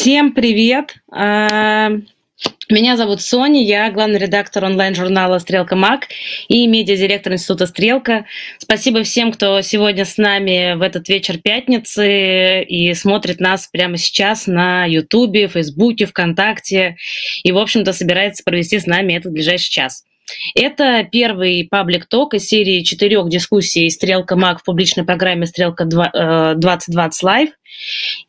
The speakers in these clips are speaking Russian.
Всем привет! А, меня зовут Соня, я главный редактор онлайн-журнала «Стрелка Мак» и медиадиректор Института «Стрелка». Спасибо всем, кто сегодня с нами в этот вечер пятницы и смотрит нас прямо сейчас на Ютубе, Фейсбуке, ВКонтакте и, в общем-то, собирается провести с нами этот ближайший час. Это первый паблик-ток из серии четырех дискуссий «Стрелка Мак» в публичной программе «Стрелка 2020 Лайв».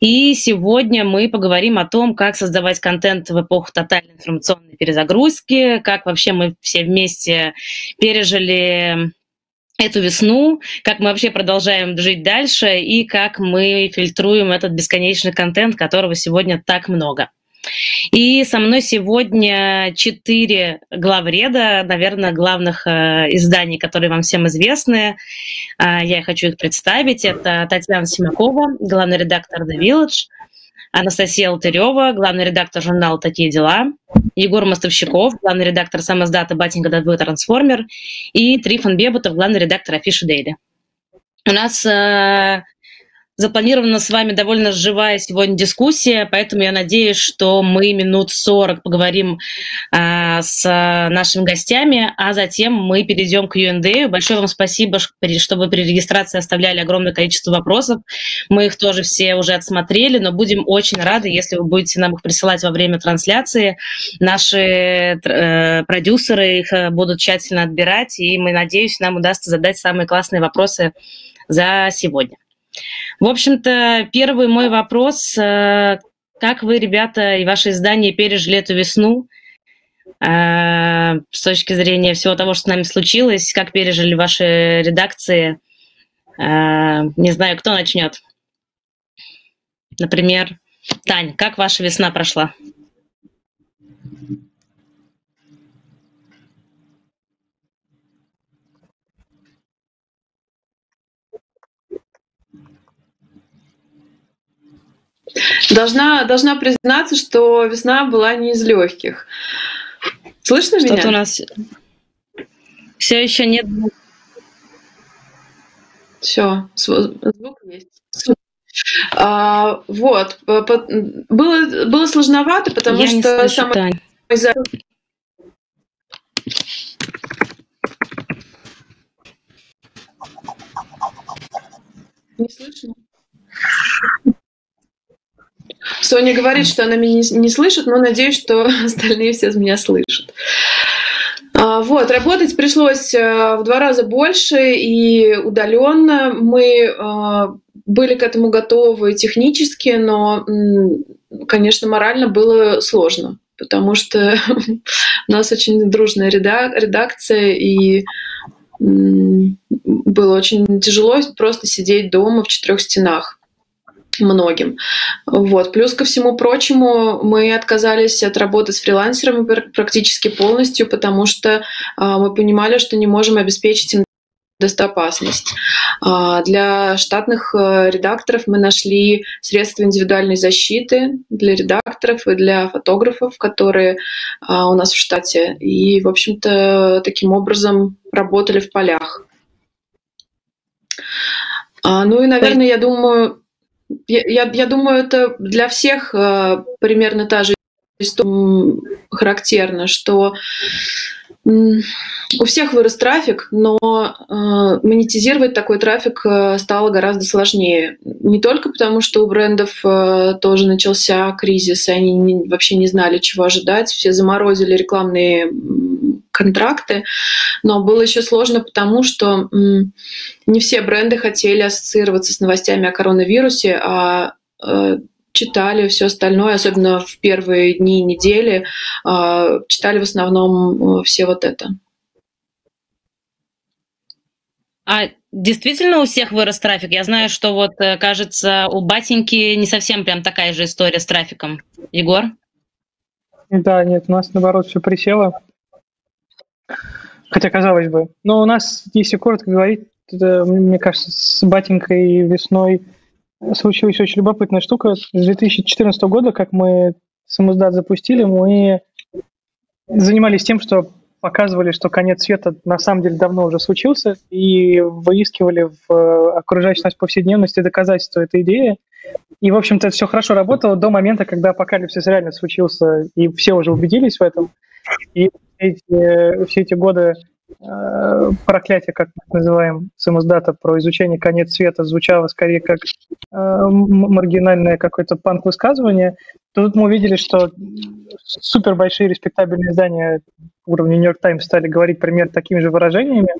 И сегодня мы поговорим о том, как создавать контент в эпоху тотальной информационной перезагрузки, как вообще мы все вместе пережили эту весну, как мы вообще продолжаем жить дальше и как мы фильтруем этот бесконечный контент, которого сегодня так много. И со мной сегодня четыре главреда, наверное, главных э, изданий, которые вам всем известны. Э, я хочу их представить. Это Татьяна Симакова, главный редактор The Village, Анастасия Алтырева, главный редактор журнала «Такие дела», Егор Мостовщиков, главный редактор самоздата «Батинга Дадвы Трансформер» и Трифон Бебутов, главный редактор «Афиши Дейли». У нас э, Запланирована с вами довольно живая сегодня дискуссия, поэтому я надеюсь, что мы минут 40 поговорим а, с нашими гостями, а затем мы перейдем к Q&A. Большое вам спасибо, что вы при регистрации оставляли огромное количество вопросов. Мы их тоже все уже отсмотрели, но будем очень рады, если вы будете нам их присылать во время трансляции. Наши э, продюсеры их э, будут тщательно отбирать, и мы, надеюсь, нам удастся задать самые классные вопросы за сегодня. В общем-то, первый мой вопрос. Э, как вы, ребята, и ваше издание пережили эту весну? Э, с точки зрения всего того, что с нами случилось, как пережили ваши редакции? Э, не знаю, кто начнет. Например, Тань, как ваша весна прошла? Должна, должна признаться, что весна была не из легких. Слышно Что-то меня? у нас все еще нет. Все, звук есть. А, вот, было, было сложновато, потому Я что самое... Не слышно? Соня говорит, что она меня не, слышит, но надеюсь, что остальные все меня слышат. А, вот, работать пришлось э, в два раза больше и удаленно. Мы а, были к этому готовы технически, но, конечно, морально было сложно, потому что у нас очень дружная редакция, и было очень тяжело просто сидеть дома в четырех стенах многим. Вот. Плюс ко всему прочему, мы отказались от работы с фрилансерами практически полностью, потому что э, мы понимали, что не можем обеспечить им безопасность. А, для штатных э, редакторов мы нашли средства индивидуальной защиты для редакторов и для фотографов, которые а, у нас в штате. И, в общем-то, таким образом работали в полях. А, ну и, наверное, я думаю, я, я, думаю, это для всех э, примерно та же история характерна, что у всех вырос трафик, но э, монетизировать такой трафик э, стало гораздо сложнее. Не только потому, что у брендов э, тоже начался кризис, и они не, вообще не знали, чего ожидать, все заморозили рекламные контракты, но было еще сложно потому, что э, не все бренды хотели ассоциироваться с новостями о коронавирусе, а э, читали все остальное, особенно в первые дни недели, э, читали в основном э, все вот это. А действительно у всех вырос трафик? Я знаю, что вот, э, кажется, у батеньки не совсем прям такая же история с трафиком. Егор? Да, нет, у нас наоборот все присело. Хотя, казалось бы. Но у нас, если коротко говорить, это, мне кажется, с батенькой весной случилась очень любопытная штука. С 2014 года, как мы самоздат запустили, мы занимались тем, что показывали, что конец света на самом деле давно уже случился, и выискивали в окружающей нас повседневности доказательства этой идеи. И, в общем-то, это все хорошо работало до момента, когда апокалипсис реально случился, и все уже убедились в этом. И эти, все эти годы э, проклятия, как мы называем, самоздата про изучение конец света звучало скорее как э, маргинальное какое-то панк-высказывание, то тут мы увидели, что супер большие респектабельные издания уровня Нью-Йорк Таймс стали говорить примерно такими же выражениями,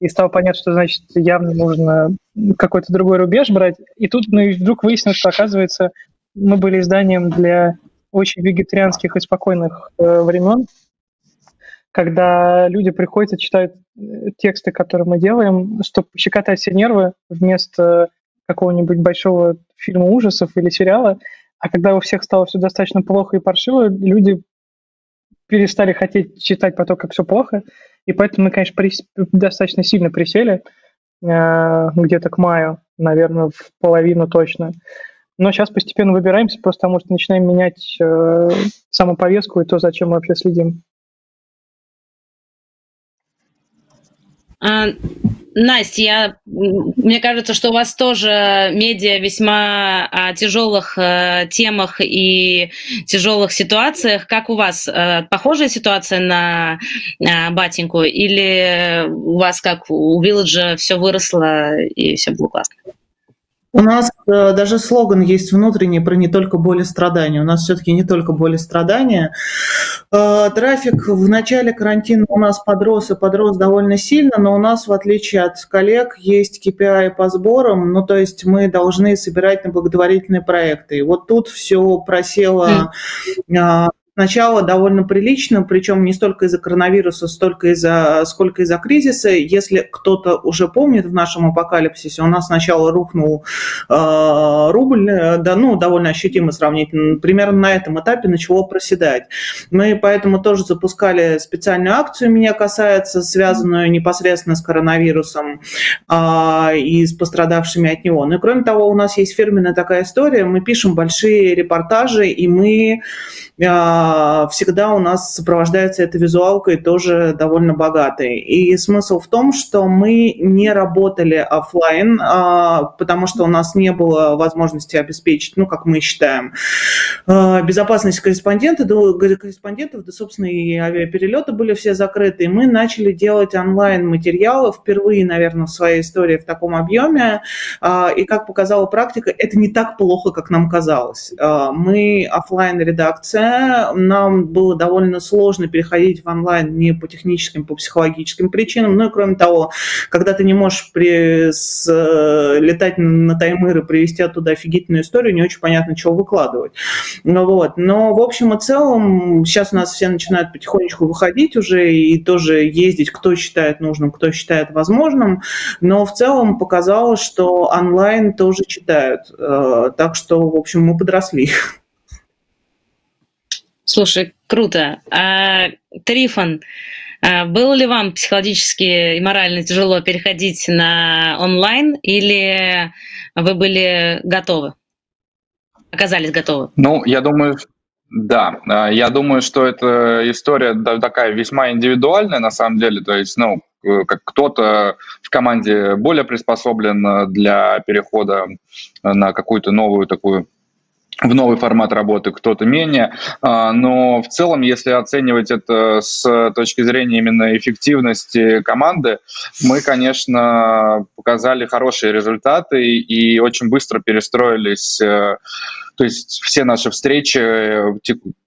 и стало понятно, что, значит, явно нужно какой-то другой рубеж брать. И тут ну, вдруг выяснилось, что, оказывается, мы были изданием для очень вегетарианских и спокойных э, времен, когда люди приходят и читают э, тексты, которые мы делаем, чтобы щекотать все нервы вместо какого-нибудь большого фильма ужасов или сериала. А когда у всех стало все достаточно плохо и паршиво, люди перестали хотеть читать про то, как все плохо, и поэтому мы, конечно, прис... достаточно сильно присели э, где-то к маю, наверное, в половину точно. Но сейчас постепенно выбираемся, просто потому что начинаем менять э, саму повестку и то, зачем мы вообще следим. Настя, я, мне кажется, что у вас тоже медиа весьма о тяжелых э, темах и тяжелых ситуациях. Как у вас? Э, похожая ситуация на э, батеньку? Или у вас, как у Вилладжа, все выросло и все было классно? У нас э, даже слоган есть внутренний про не только боль и страдания. У нас все-таки не только боль и страдания. Э, трафик в начале карантина у нас подрос и подрос довольно сильно, но у нас, в отличие от коллег, есть KPI по сборам, ну то есть мы должны собирать на благотворительные проекты. И вот тут все просело mm сначала довольно прилично, причем не столько из-за коронавируса, столько из-за, сколько из-за кризиса. Если кто-то уже помнит в нашем апокалипсисе, у нас сначала рухнул э, рубль, да, ну, довольно ощутимо сравнительно. Примерно на этом этапе начало проседать. Мы поэтому тоже запускали специальную акцию, меня касается, связанную непосредственно с коронавирусом э, и с пострадавшими от него. Ну и кроме того, у нас есть фирменная такая история, мы пишем большие репортажи, и мы всегда у нас сопровождается эта визуалкой тоже довольно богатой. И смысл в том, что мы не работали офлайн, а, потому что у нас не было возможности обеспечить, ну, как мы считаем, а, безопасность корреспондента, корреспондентов, да, собственно, и авиаперелеты были все закрыты. И мы начали делать онлайн-материалы впервые, наверное, в своей истории в таком объеме. И, как показала практика, это не так плохо, как нам казалось. Мы офлайн-редакция, нам было довольно сложно переходить в онлайн не по техническим, по психологическим причинам. Ну и кроме того, когда ты не можешь при, с, летать на Таймыр и привести оттуда офигительную историю, не очень понятно, чего выкладывать. Ну, вот. Но в общем и целом сейчас у нас все начинают потихонечку выходить уже и тоже ездить, кто считает нужным, кто считает возможным. Но в целом показалось, что онлайн тоже читают. Э, так что, в общем, мы подросли. Слушай, круто. А, Трифон, а, было ли вам психологически и морально тяжело переходить на онлайн, или вы были готовы? Оказались готовы? Ну, я думаю, да, а, я думаю, что эта история такая весьма индивидуальная на самом деле. То есть, ну, как кто-то в команде более приспособлен для перехода на какую-то новую такую в новый формат работы, кто-то менее. А, но в целом, если оценивать это с точки зрения именно эффективности команды, мы, конечно, показали хорошие результаты и очень быстро перестроились. Э, то есть все наши встречи,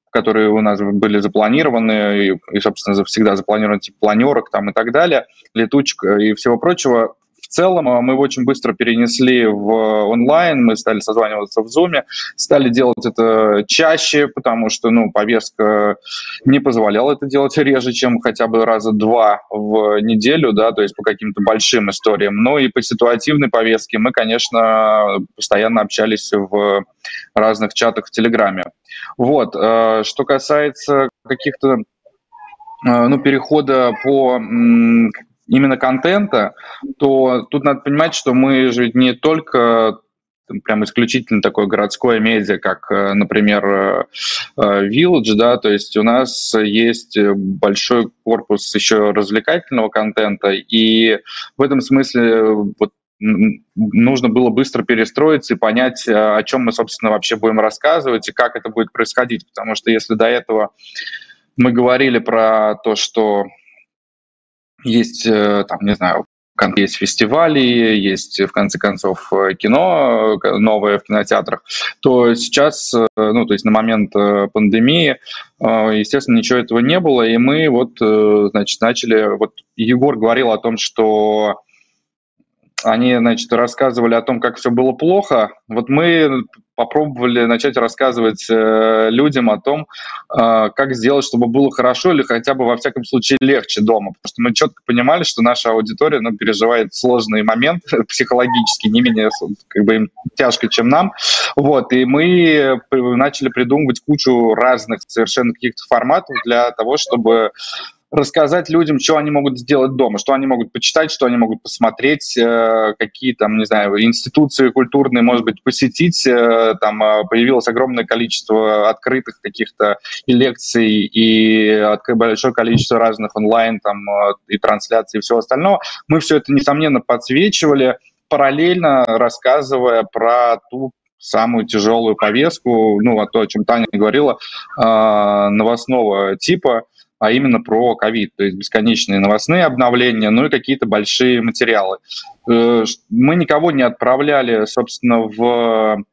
которые у нас были запланированы, и собственно, всегда запланированы типа планерок там и так далее, летучек и всего прочего, целом а, мы очень быстро перенесли в онлайн, мы стали созваниваться в Zoom, стали делать это чаще, потому что ну, повестка не позволяла это делать реже, чем хотя бы раза два в неделю, да, то есть по каким-то большим историям. Ну и по ситуативной повестке мы, конечно, постоянно общались в разных чатах в Телеграме. Вот. Э, что касается каких-то э, ну, перехода по именно контента, то тут надо понимать, что мы же не только прям исключительно такое городское медиа, как, э, например, э, Village, да, то есть у нас есть большой корпус еще развлекательного контента, и в этом смысле вот нужно было быстро перестроиться и понять, о чем мы, собственно, вообще будем рассказывать и как это будет происходить. Потому что если до этого мы говорили про то, что есть, там, не знаю, есть фестивали, есть, в конце концов, кино новое в кинотеатрах, то сейчас, ну, то есть на момент э, пандемии, э, естественно, ничего этого не было, и мы вот, э, значит, начали, вот Егор говорил о том, что они, значит, рассказывали о том, как все было плохо. Вот мы попробовали начать рассказывать э, людям о том, э, как сделать, чтобы было хорошо или хотя бы во всяком случае легче дома. Потому что мы четко понимали, что наша аудитория ну, переживает сложный момент психологически, не менее как бы им тяжко, чем нам. Вот, и мы начали придумывать кучу разных совершенно каких-то форматов для того, чтобы рассказать людям, что они могут сделать дома, что они могут почитать, что они могут посмотреть, э, какие там, не знаю, институции культурные, может быть, посетить. Э, там э, появилось огромное количество открытых каких-то лекций, и большое количество разных онлайн там и трансляций, и всего остального. Мы все это, несомненно, подсвечивали, параллельно рассказывая про ту самую тяжелую повестку, ну, о том, о чем Таня говорила, новостного типа, а именно про ковид, то есть бесконечные новостные обновления, ну и какие-то большие материалы. Э, мы никого не отправляли, собственно, в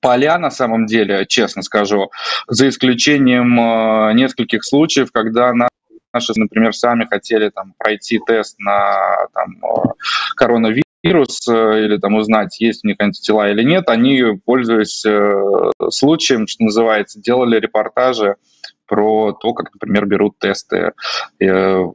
поля на самом деле, честно скажу, за исключением э, нескольких случаев, когда наши, например, сами хотели там, пройти тест на там, э, коронавирус или там узнать, есть у них антитела или нет, они, пользуясь случаем, что называется, делали репортажи про то, как, например, берут тесты э,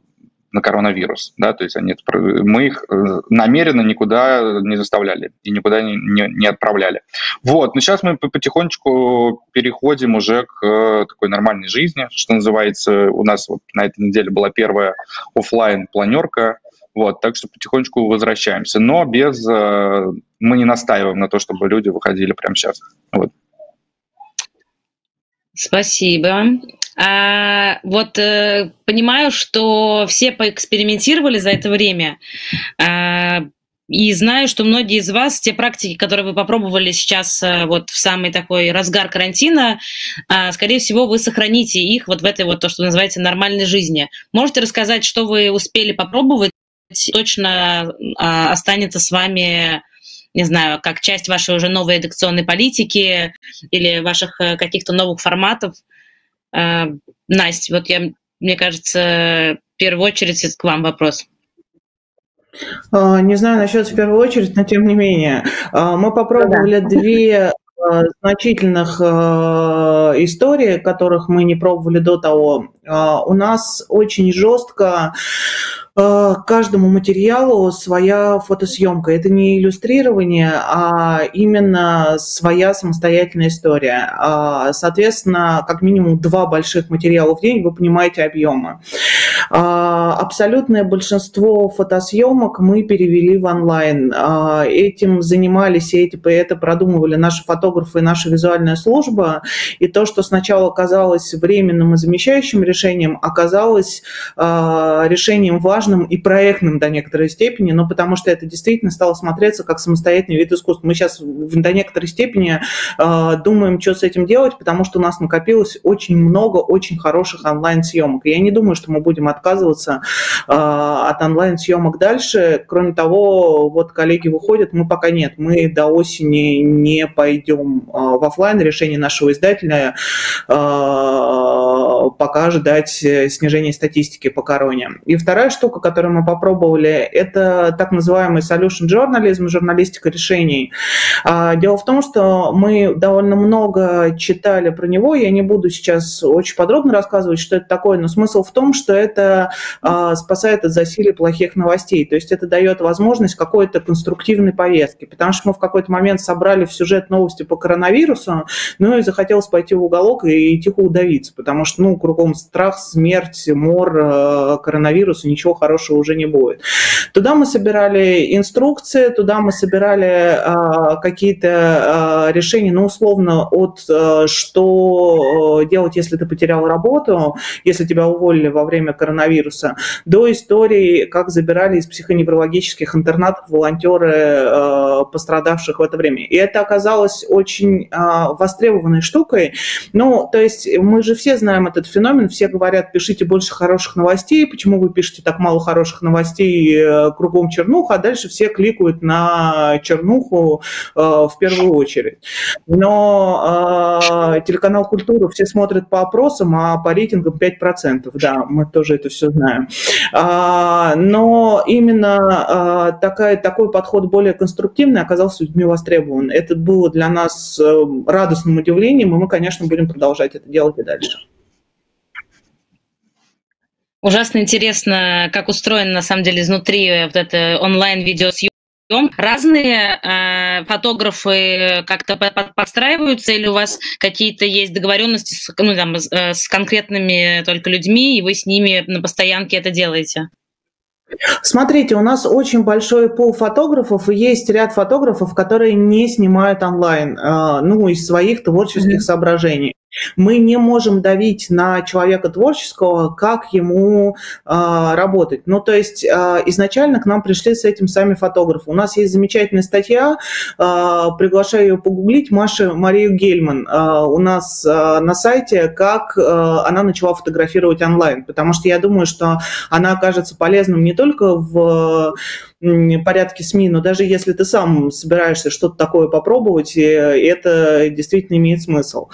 на коронавирус, да, то есть они, мы их э, намеренно никуда не заставляли и никуда не, не, не отправляли. Вот, но сейчас мы потихонечку переходим уже к э, такой нормальной жизни, что называется, у нас вот на этой неделе была первая офлайн планерка вот, так что потихонечку возвращаемся, но без, мы не настаиваем на то, чтобы люди выходили прямо сейчас. Вот. Спасибо. А, вот э, понимаю, что все поэкспериментировали за это время. А, и знаю, что многие из вас, те практики, которые вы попробовали сейчас э, вот в самый такой разгар карантина, а, скорее всего, вы сохраните их вот в этой вот то, что называется нормальной жизни. Можете рассказать, что вы успели попробовать, точно а, останется с вами не знаю, как часть вашей уже новой редакционной политики или ваших э, каких-то новых форматов, Настя, вот я, мне кажется, в первую очередь это к вам вопрос. А, не знаю насчет в первую очередь, но тем не менее. А, мы попробовали да. две значительных истории, которых мы не пробовали до того. У нас очень жестко каждому материалу своя фотосъемка. Это не иллюстрирование, а именно своя самостоятельная история. А, соответственно, как минимум два больших материала в день, вы понимаете объемы. А, абсолютное большинство фотосъемок мы перевели в онлайн. Этим занимались и это продумывали наши фотографы и наша визуальная служба. И то, что сначала казалось временным и замещающим решением, оказалось решением важным важным и проектным до некоторой степени, но потому что это действительно стало смотреться как самостоятельный вид искусства. Мы сейчас до некоторой степени э, думаем, что с этим делать, потому что у нас накопилось очень много очень хороших онлайн-съемок. Я не думаю, что мы будем отказываться э, от онлайн-съемок дальше. Кроме того, вот коллеги выходят, мы пока нет, мы до осени не пойдем э, в офлайн. Решение нашего издателя э, пока ждать снижения статистики по короне. И вторая штука, штука, которую мы попробовали, это так называемый solution journalism, журналистика решений. А, дело в том, что мы довольно много читали про него, я не буду сейчас очень подробно рассказывать, что это такое, но смысл в том, что это а, спасает от засилия плохих новостей, то есть это дает возможность какой-то конструктивной повестки, потому что мы в какой-то момент собрали в сюжет новости по коронавирусу, ну и захотелось пойти в уголок и тихо удавиться, потому что, ну, кругом страх, смерть, мор, коронавирус, и ничего хорошего уже не будет. Туда мы собирали инструкции, туда мы собирали какие-то решения, ну, условно, от что делать, если ты потерял работу, если тебя уволили во время коронавируса, до истории, как забирали из психоневрологических интернатов волонтеры э, пострадавших в это время. И это оказалось очень э, востребованной штукой. Ну, то есть мы же все знаем этот феномен, все говорят, пишите больше хороших новостей, почему вы пишете так мало хороших новостей, э, кругом чернуха, а дальше все кликают на чернуху э, в первую очередь. Но э, телеканал «Культура» все смотрят по опросам, а по рейтингам 5%. Да, мы тоже это все знаем. А, но именно а, такая, такой подход более конструктивный оказался людьми востребован. Это было для нас э, радостным удивлением, и мы, конечно, будем продолжать это делать и дальше. Ужасно интересно, как устроен на самом деле изнутри вот это онлайн-видеосъемка Разные э, фотографы как-то подстраиваются или у вас какие-то есть договоренности с, ну, там, э, с конкретными только людьми, и вы с ними на постоянке это делаете? Смотрите, у нас очень большой пол фотографов, и есть ряд фотографов, которые не снимают онлайн, э, ну, из своих творческих mm-hmm. соображений. Мы не можем давить на человека творческого, как ему э, работать. Ну, то есть э, изначально к нам пришли с этим сами фотографы. У нас есть замечательная статья, э, приглашаю ее погуглить, Маша Марию Гельман э, у нас э, на сайте, как э, она начала фотографировать онлайн, потому что я думаю, что она окажется полезным не только в порядке СМИ, но даже если ты сам собираешься что-то такое попробовать, это действительно имеет смысл.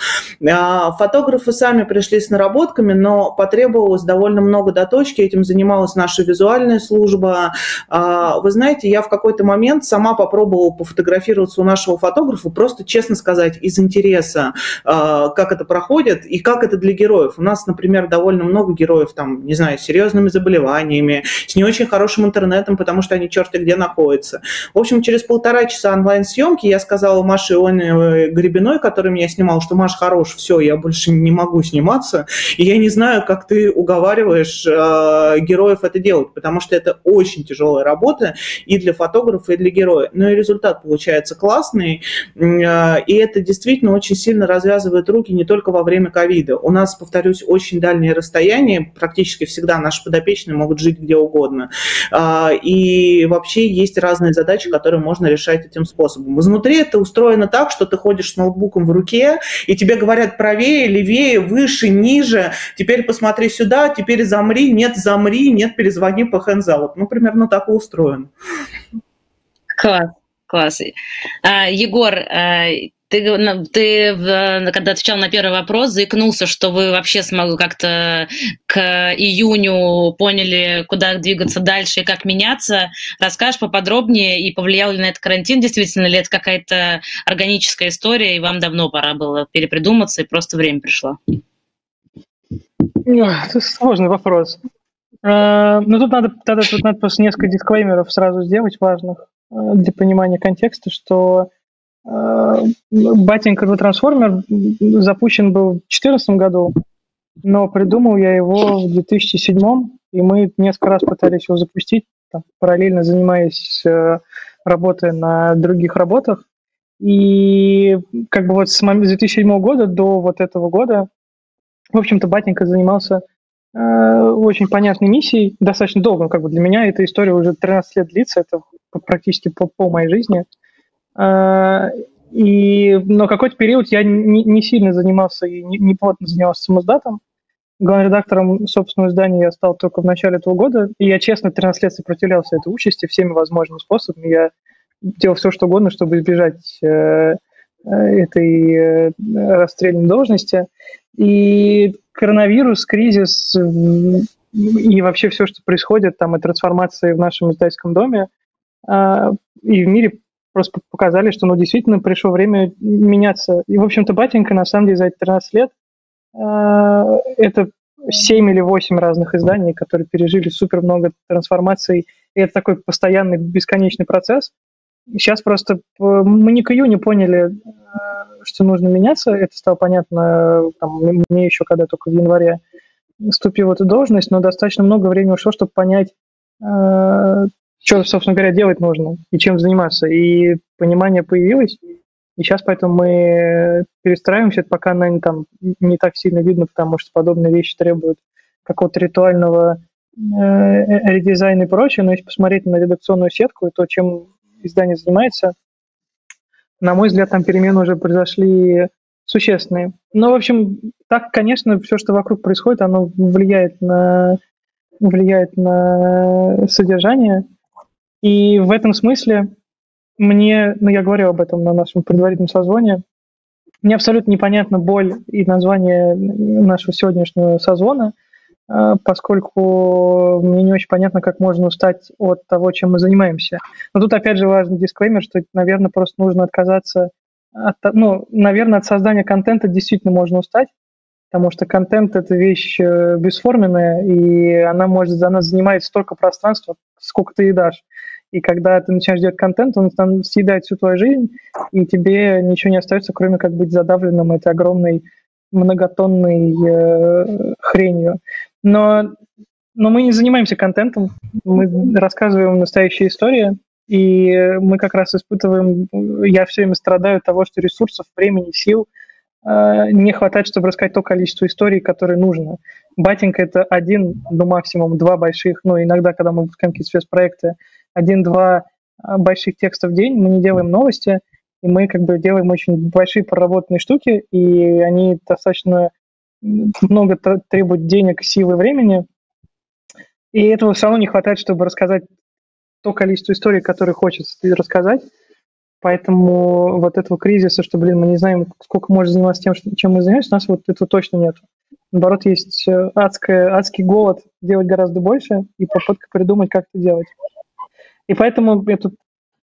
А, фотографы сами пришли с наработками, но потребовалось довольно много доточки, этим занималась наша визуальная служба. А, вы знаете, я в какой-то момент сама попробовала пофотографироваться у нашего фотографа, просто, честно сказать, из интереса, а, как это проходит и как это для героев. У нас, например, довольно много героев, там, не знаю, с серьезными заболеваниями, с не очень хорошим интернетом, потому что они черти где находится. В общем, через полтора часа онлайн-съемки я сказала Маше Ионе Гребиной, который меня снимал, что Маш хорош, все, я больше не могу сниматься. И я не знаю, как ты уговариваешь э, героев это делать, потому что это очень тяжелая работа и для фотографа, и для героя. Но и результат получается классный, э, и это действительно очень сильно развязывает руки не только во время ковида. У нас, повторюсь, очень дальние расстояния, практически всегда наши подопечные могут жить где угодно. Э, и вообще есть разные задачи, которые можно решать этим способом. Изнутри это устроено так, что ты ходишь с ноутбуком в руке, и тебе говорят правее, левее, выше, ниже, теперь посмотри сюда, теперь замри, нет, замри, нет, перезвони по hands Ну, примерно так и устроено. Класс. Класс. А, Егор, а, ты, ты когда отвечал на первый вопрос, заикнулся, что вы вообще смогли как-то к июню поняли, куда двигаться дальше и как меняться. Расскажешь поподробнее, и повлиял ли на это карантин? Действительно ли это какая-то органическая история, и вам давно пора было перепридуматься, и просто время пришло? Это сложный вопрос. А, ну, тут надо, тут надо просто несколько дисклеймеров сразу сделать важных э, для понимания контекста, что Э, батенька трансформер запущен был в 2014 году, но придумал я его в 2007, и мы несколько раз пытались его запустить, там, параллельно занимаясь э, работой на других работах. И как бы вот с 2007 года до вот этого года, в общем-то, батенька занимался э, очень понятной миссией, достаточно долго, как бы для меня эта история уже 13 лет длится, это практически по, по моей жизни. А, и, но какой-то период я не, не сильно занимался и не, не плотно занимался самоздатом. Главным редактором собственного издания я стал только в начале этого года, и я, честно, 13 лет сопротивлялся этой участи всеми возможными способами. Я делал все, что угодно, чтобы избежать э, э этой э, расстрельной должности. И коронавирус, кризис и вообще все, что происходит, там и трансформации в нашем издательском доме э, и в мире просто показали, что ну, действительно пришло время меняться. И, в общем-то, батенька, на самом деле, за эти 13 лет э, это 7 или 8 разных изданий, которые пережили супер много трансформаций. И это такой постоянный, бесконечный процесс. Сейчас просто мы не к июню поняли, э, что нужно меняться. Это стало понятно там, мне еще когда только в январе. вступил в эту должность, но достаточно много времени ушло, чтобы понять, э, что, собственно говоря, делать нужно и чем заниматься. И понимание появилось. И сейчас поэтому мы перестраиваемся, это пока, наверное, там не так сильно видно, потому что подобные вещи требуют какого-то ритуального э, редизайна и прочее, но если посмотреть на редакционную сетку и то, чем издание занимается, на мой взгляд, там перемены уже произошли существенные. Но, в общем, так, конечно, все, что вокруг происходит, оно влияет на, влияет на содержание. И в этом смысле мне, ну, я говорил об этом на нашем предварительном созвоне, мне абсолютно непонятна боль и название нашего сегодняшнего созвона, а, поскольку мне не очень понятно, как можно устать от того, чем мы занимаемся. Но тут опять же важный дисклеймер, что, наверное, просто нужно отказаться от, ну, наверное, от создания контента действительно можно устать, потому что контент – это вещь э, бесформенная, и она может, она занимает столько пространства, сколько ты ей дашь. И когда ты начинаешь делать контент, он там съедает всю твою жизнь, и тебе ничего не остается, кроме как быть задавленным этой огромной многотонной э, хренью. Но, но мы не занимаемся контентом, мы рассказываем настоящие истории, и мы как раз испытываем, я все время страдаю от того, что ресурсов, времени, сил э, не хватает, чтобы рассказать то количество историй, которое нужно. Батинг — это один, ну, максимум два больших, ну, иногда, когда мы выпускаем какие-то спецпроекты, один-два э, больших текста в день, мы не делаем новости, и мы как бы делаем очень большие проработанные штуки, и они достаточно много требуют денег, силы, времени, и этого все равно не хватает, чтобы рассказать то количество историй, которые хочется рассказать. Поэтому вот этого кризиса, что, блин, мы не знаем, сколько можно заниматься тем, чем мы занимаемся, у нас вот этого точно нет. Наоборот, есть э, адская, адский голод делать гораздо больше и попытка придумать, как это делать. И поэтому я тут,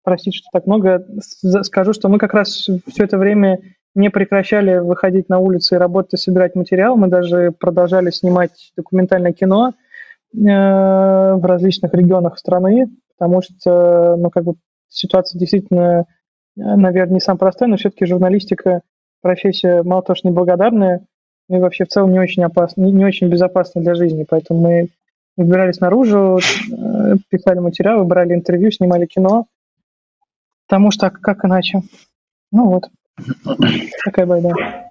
простите, что так много, скажу, что мы как раз все это время не прекращали выходить на улицы и работать и собирать материал. Мы даже продолжали снимать документальное кино э, в различных регионах страны, потому что, ну, как бы ситуация действительно, э, наверное, не самая простая, но все-таки журналистика профессия мало того, что неблагодарная, и вообще в целом не очень опасна, не, не очень безопасна для жизни, поэтому мы выбирались наружу, э, писали материалы, брали интервью, снимали кино, потому что как иначе? Ну вот, такая байда.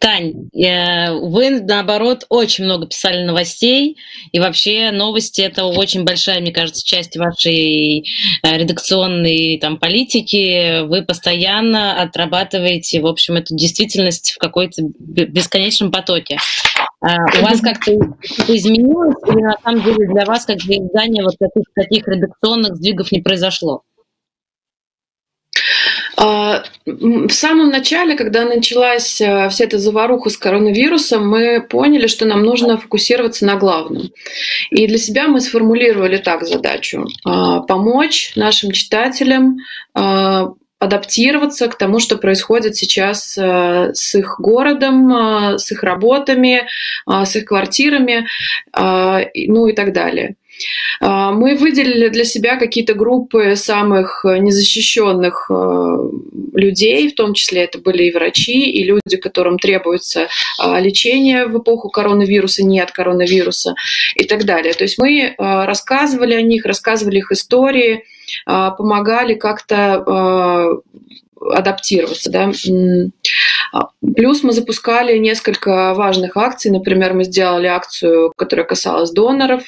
Тань, э, вы, наоборот, очень много писали новостей, и вообще новости – это очень большая, мне кажется, часть вашей э, редакционной там, политики. Вы постоянно отрабатываете, в общем, эту действительность в какой-то бесконечном потоке. А у вас как-то изменилось, или на самом деле для вас, как для издания, вот таких, таких редакционных сдвигов не произошло? А, в самом начале, когда началась э, вся эта заваруха с коронавирусом, мы поняли, что нам нужно фокусироваться на главном. И для себя мы сформулировали так задачу а, – помочь нашим читателям а, адаптироваться к тому, что происходит сейчас э, с их городом, с их работами, с их квартирами, ну и так далее. А, мы выделили для себя какие-то группы самых незащищенных э, людей, в том числе это были и врачи, и люди, которым требуется а, лечение в эпоху коронавируса, не от коронавируса и так далее. То есть мы а, рассказывали о них, рассказывали их истории, помогали как-то адаптироваться. Да? Плюс мы запускали несколько важных акций. Например, мы сделали акцию, которая касалась доноров,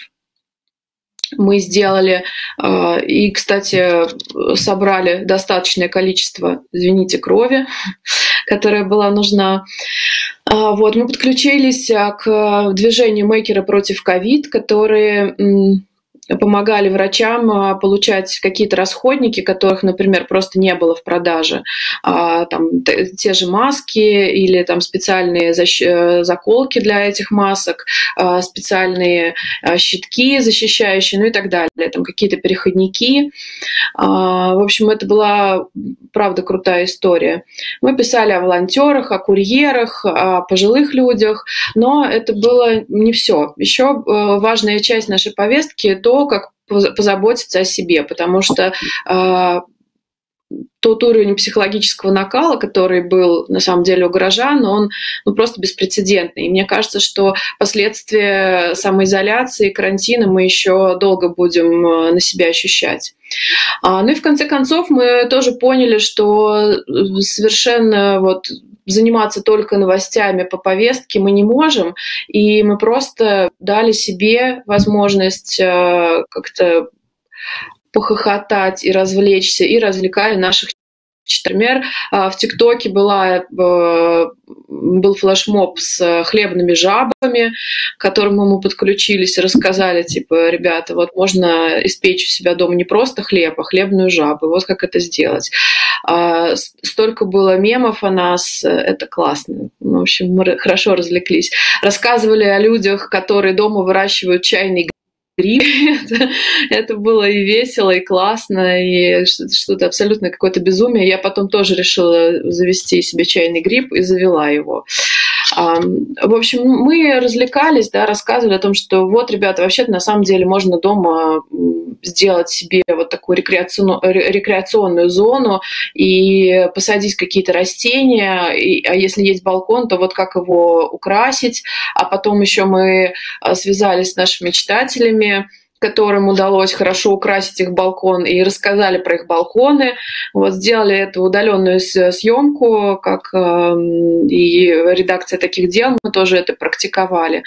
мы сделали. А, и, кстати, собрали достаточное количество, извините, крови, которая была нужна. А, вот, мы подключились а, к движению мейкера против ковид, которые помогали врачам а, получать какие-то расходники, которых, например, просто не было в продаже. А, там, те же маски или там специальные э, заколки для этих масок, а, специальные щитки защищающие, ну и так далее. Там какие-то переходники. В общем, это была, правда, крутая история. Мы писали о волонтерах, о курьерах, о пожилых людях, но это было не все. Еще э, важная часть нашей повестки – то, как позаботиться о себе, потому что а, тот уровень психологического накала, который был на самом деле у горожан, он ну, просто беспрецедентный. И мне кажется, что последствия самоизоляции, карантина мы еще долго будем э, на себя ощущать. А, ну и в конце концов мы тоже поняли, что э, совершенно вот заниматься только новостями по повестке мы не можем, и мы просто дали себе возможность э, как-то похохотать и развлечься, и развлекали наших Например, а, в ТикТоке была, э, был флешмоб с хлебными жабами, к которому мы подключились и рассказали, типа, ребята, вот можно испечь у себя дома не просто хлеб, а хлебную жабу. Вот как это сделать. А, столько было мемов о нас, это классно. В общем, мы хорошо развлеклись. Рассказывали о людях, которые дома выращивают чайный гриб. это, это было и весело, и классно, и что-то абсолютно какое-то безумие. Я потом тоже решила завести себе чайный гриб и завела его. В общем, мы развлекались, да, рассказывали о том, что вот, ребята, вообще-то на самом деле можно дома сделать себе вот такую рекреационную, рекреационную зону и посадить какие-то растения, и, а если есть балкон, то вот как его украсить, а потом еще мы а, связались с нашими читателями, которым удалось хорошо украсить их балкон и рассказали про их балконы. Вот сделали эту удаленную съемку, как э, и редакция таких дел, мы тоже это практиковали.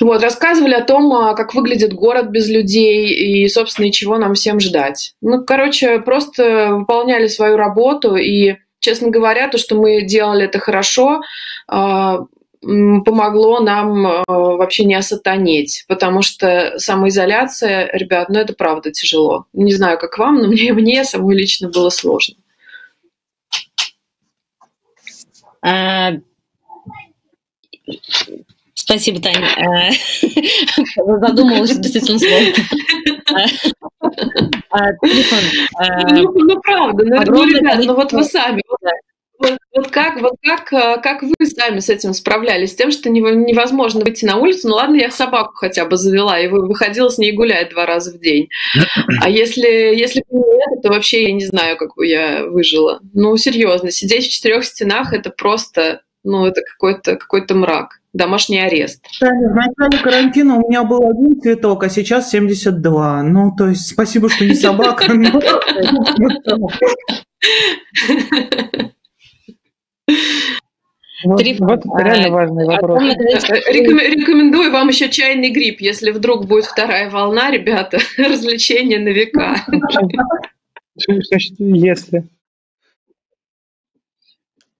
Вот, рассказывали о том, а, как выглядит город без людей и, собственно, и чего нам всем ждать. Ну, короче, просто выполняли свою работу и, честно говоря, то, что мы делали это хорошо, а, помогло нам э, вообще не осатанеть, потому что самоизоляция, ребят, ну это правда тяжело. Не знаю, как вам, но мне, мне самой лично было сложно. А... Спасибо, Таня. А, задумалась, действительно сложно. А, ну, ну, правда, ну, ну, ребят, ну вот вы сами, вот, вот как, вот как, э, как вы сами с этим справлялись? С тем, что невозможно выйти на улицу. Ну ладно, я собаку хотя бы завела и выходила с ней гулять два раза в день. А если, если бы не это, то вообще я не знаю, как бы я выжила. Ну, серьезно, сидеть в четырех стенах это просто, ну, это какой-то какой мрак. Домашний арест. Таня, в начале карантина у меня был один цветок, а сейчас 72. Ну, то есть спасибо, что не собака. Вот, Три... вот реально а, важный вопрос. Рекомендую вам еще чайный гриб, если вдруг будет вторая волна, ребята, развлечения на века. Значит, если.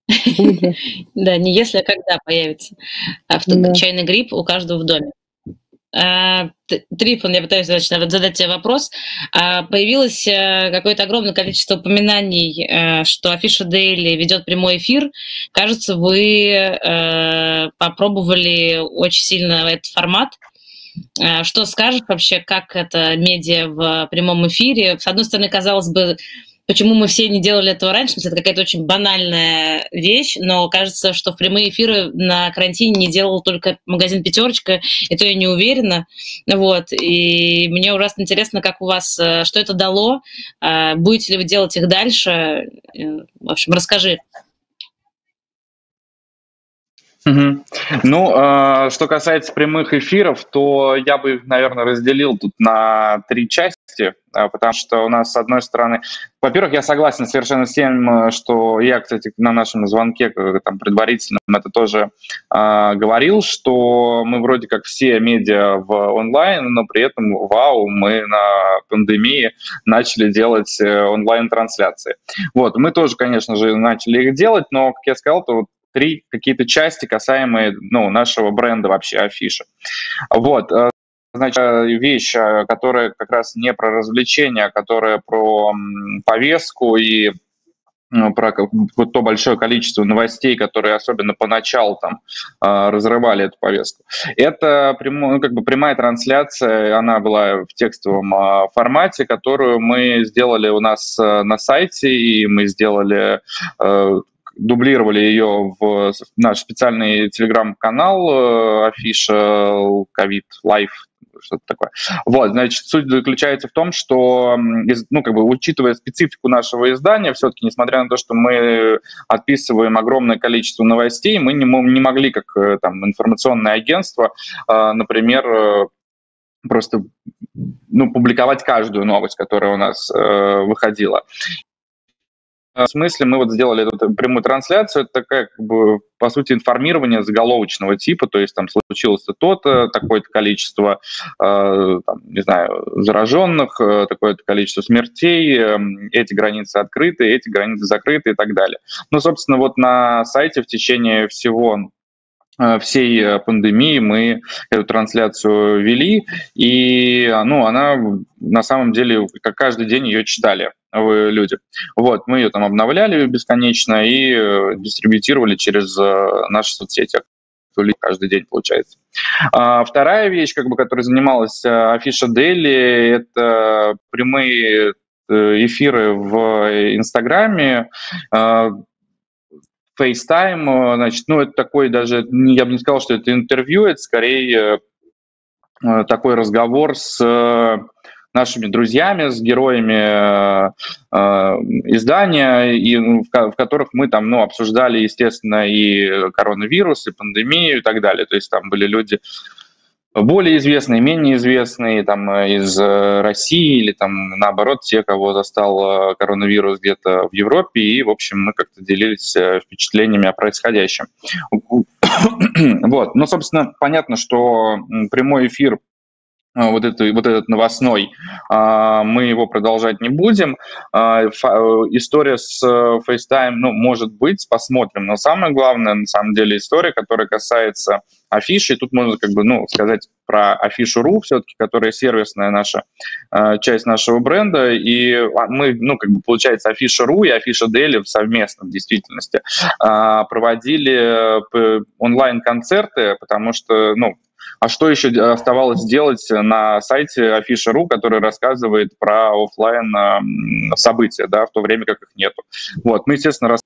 Да, не если, а когда появится. А чайный гриб у каждого в доме. А, Трифон, я пытаюсь значит, задать тебе вопрос. А, появилось э, какое-то огромное количество упоминаний, э, что Афиша Дейли ведет прямой эфир. Кажется, вы э, попробовали очень сильно этот формат. Что скажешь вообще, как это медиа в прямом эфире? С одной стороны, казалось бы, Почему мы все не делали этого раньше? Это какая-то очень банальная вещь, но кажется, что в прямые эфиры на карантине не делал только магазин «Пятерочка», и то я не уверена. Вот. И мне ужасно интересно, как у вас, э, что это дало, э, будете ли вы делать их дальше? Э, в общем, расскажи. Угу. Ну, э, что касается прямых эфиров, то я бы их, наверное, разделил тут на три части, э, потому что у нас, с одной стороны, во-первых, я согласен совершенно с тем, э, что я, кстати, на нашем звонке там, предварительном это тоже э, говорил, что мы вроде как все медиа в онлайн, но при этом, вау, мы на пандемии начали делать онлайн-трансляции. Вот, мы тоже, конечно же, начали их делать, но, как я сказал, то вот три какие-то части, касаемые ну, нашего бренда вообще, афиши. Вот, э, значит, вещь, э, которая как раз не про развлечения, а которая про повестку и ну, про то большое количество новостей, которые особенно поначалу там э, разрывали эту повестку. Это прямо, ну, как бы прямая трансляция, она была в текстовом формате, которую мы сделали у нас на сайте, и мы сделали дублировали ее в наш специальный телеграм-канал афиша COVID Life что-то такое. Вот, значит, суть заключается в том, что, ну, как бы, учитывая специфику нашего издания, все-таки, несмотря на то, что мы отписываем огромное количество новостей, мы не, не могли, как э, там информационное агентство, э, например, э, просто ну, публиковать каждую новость, которая у нас э, выходила. В смысле мы вот сделали эту прямую трансляцию, это как бы, по сути, информирование заголовочного типа, то есть там случилось то-то, такое-то количество, э, там, не знаю, зараженных, э, такое-то количество смертей, э, эти границы открыты, эти границы закрыты и так далее. Ну, собственно, вот на сайте в течение всего всей э, пандемии мы эту трансляцию вели, и ну, она на самом деле, как каждый день ее читали люди. Вот, мы ее там обновляли бесконечно и э, дистрибутировали через наши соцсети каждый день получается. А, вторая вещь, как бы, которой занималась Афиша Дели, это прямые эфиры в Инстаграме, FaceTime, э, значит, ну, это такой даже, я бы не сказал, что это интервью, это скорее э, такой разговор с нашими друзьями, с героями э, издания, и в, в которых мы там, ну, обсуждали, естественно, и коронавирус, и пандемию и так далее. То есть там были люди более известные, менее известные, там, э, из э, России или, там, наоборот, те, кого застал э, коронавирус где-то в Европе, и, в общем, мы как-то делились впечатлениями о происходящем. Вот, ну, собственно, понятно, что прямой эфир вот, это, вот этот новостной, а, мы его продолжать не будем. А, история с FaceTime, ну, может быть, посмотрим. Но самое главное, на самом деле, история, которая касается афиши. Тут можно как бы, ну, сказать про афишу.ру все-таки, которая сервисная наша часть нашего бренда. И мы, ну, как бы, получается, афиша.ру и афиша Дели совместно в действительности проводили э, онлайн-концерты, потому что, ну, а что еще оставалось сделать на сайте Афиша.ру, который рассказывает про офлайн события, да, в то время как их нету. Вот, мы, естественно,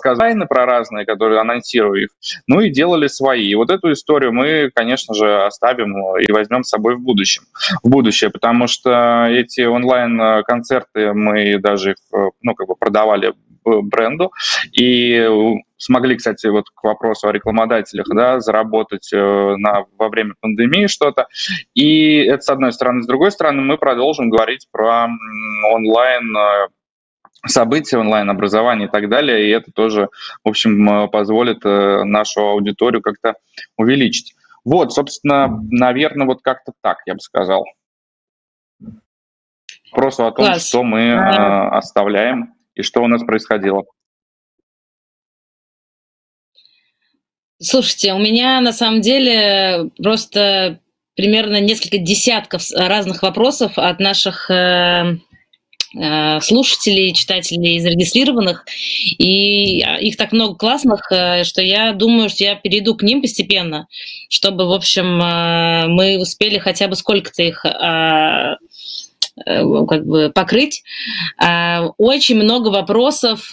рассказывали про разные, которые анонсируют их, ну и делали свои. И вот эту историю мы, конечно же, оставим и возьмем с собой в будущем, в будущее, потому что эти онлайн-концерты мы даже их, ну, как бы продавали бренду. И смогли, кстати, вот к вопросу о рекламодателях, да, заработать э, на, во время пандемии что-то. И это с одной стороны. С другой стороны, мы продолжим говорить про онлайн э, события, онлайн-образование и так далее, и это тоже, в общем, э, позволит нашу аудиторию как-то увеличить. Вот, собственно, наверное, вот как-то так, я бы сказал. Вопрос о том, Класс. что мы э, оставляем и что у нас происходило. Слушайте, у меня на самом деле просто примерно несколько десятков разных вопросов от наших э, э, слушателей, читателей зарегистрированных, и их так много классных, э, что я думаю, что я перейду к ним постепенно, чтобы, в общем, мы успели хотя бы сколько-то их как бы покрыть. Очень много вопросов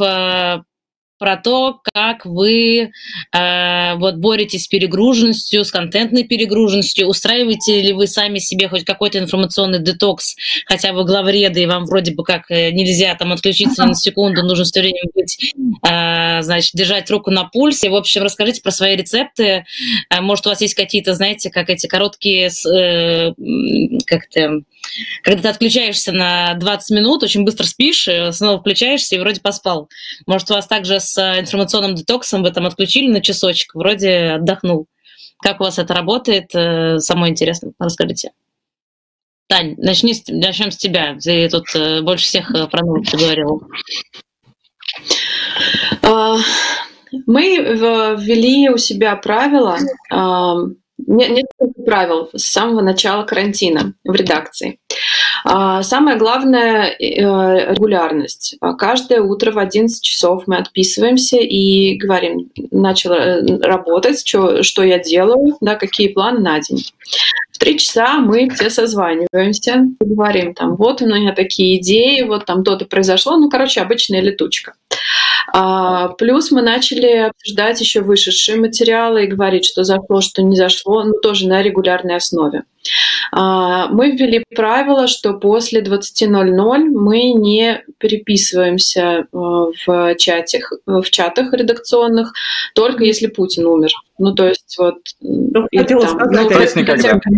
про то, как вы э, вот боретесь с перегруженностью, с контентной перегруженностью, устраиваете ли вы сами себе хоть какой-то информационный детокс, хотя вы главреды, и вам вроде бы как э, нельзя там отключиться на секунду, нужно все время быть, э, значит, держать руку на пульсе. В общем, расскажите про свои рецепты. Э, может, у вас есть какие-то, знаете, как эти короткие, э, как-то, когда ты отключаешься на 20 минут, очень быстро спишь, снова включаешься и вроде поспал. Может, у вас также с информационным детоксом вы там отключили на часочек, вроде отдохнул. Как у вас это работает? Э, самое интересное, расскажите. Тань, начни, начнем с тебя. Ты тут э, больше всех э, про новости говорила. А, мы ввели у себя правила, а, несколько правил с самого начала карантина в редакции. А, самое главное э, — регулярность. А, каждое утро в 11 часов мы отписываемся и говорим, начала э, работать, что, что я делаю, да, какие планы на день. В три часа мы все созваниваемся, говорим там, вот у меня такие идеи, вот там то-то произошло, ну, короче, обычная летучка. А, плюс мы начали обсуждать еще вышедшие материалы и говорить, что зашло, что не зашло, но тоже на регулярной основе. А, мы ввели правило, что после 20.00 мы не переписываемся э, в, чатах, в чатах редакционных, только если Путин умер. Ну, то есть вот... Ну, хотела там, сказать, ну, то есть никогда.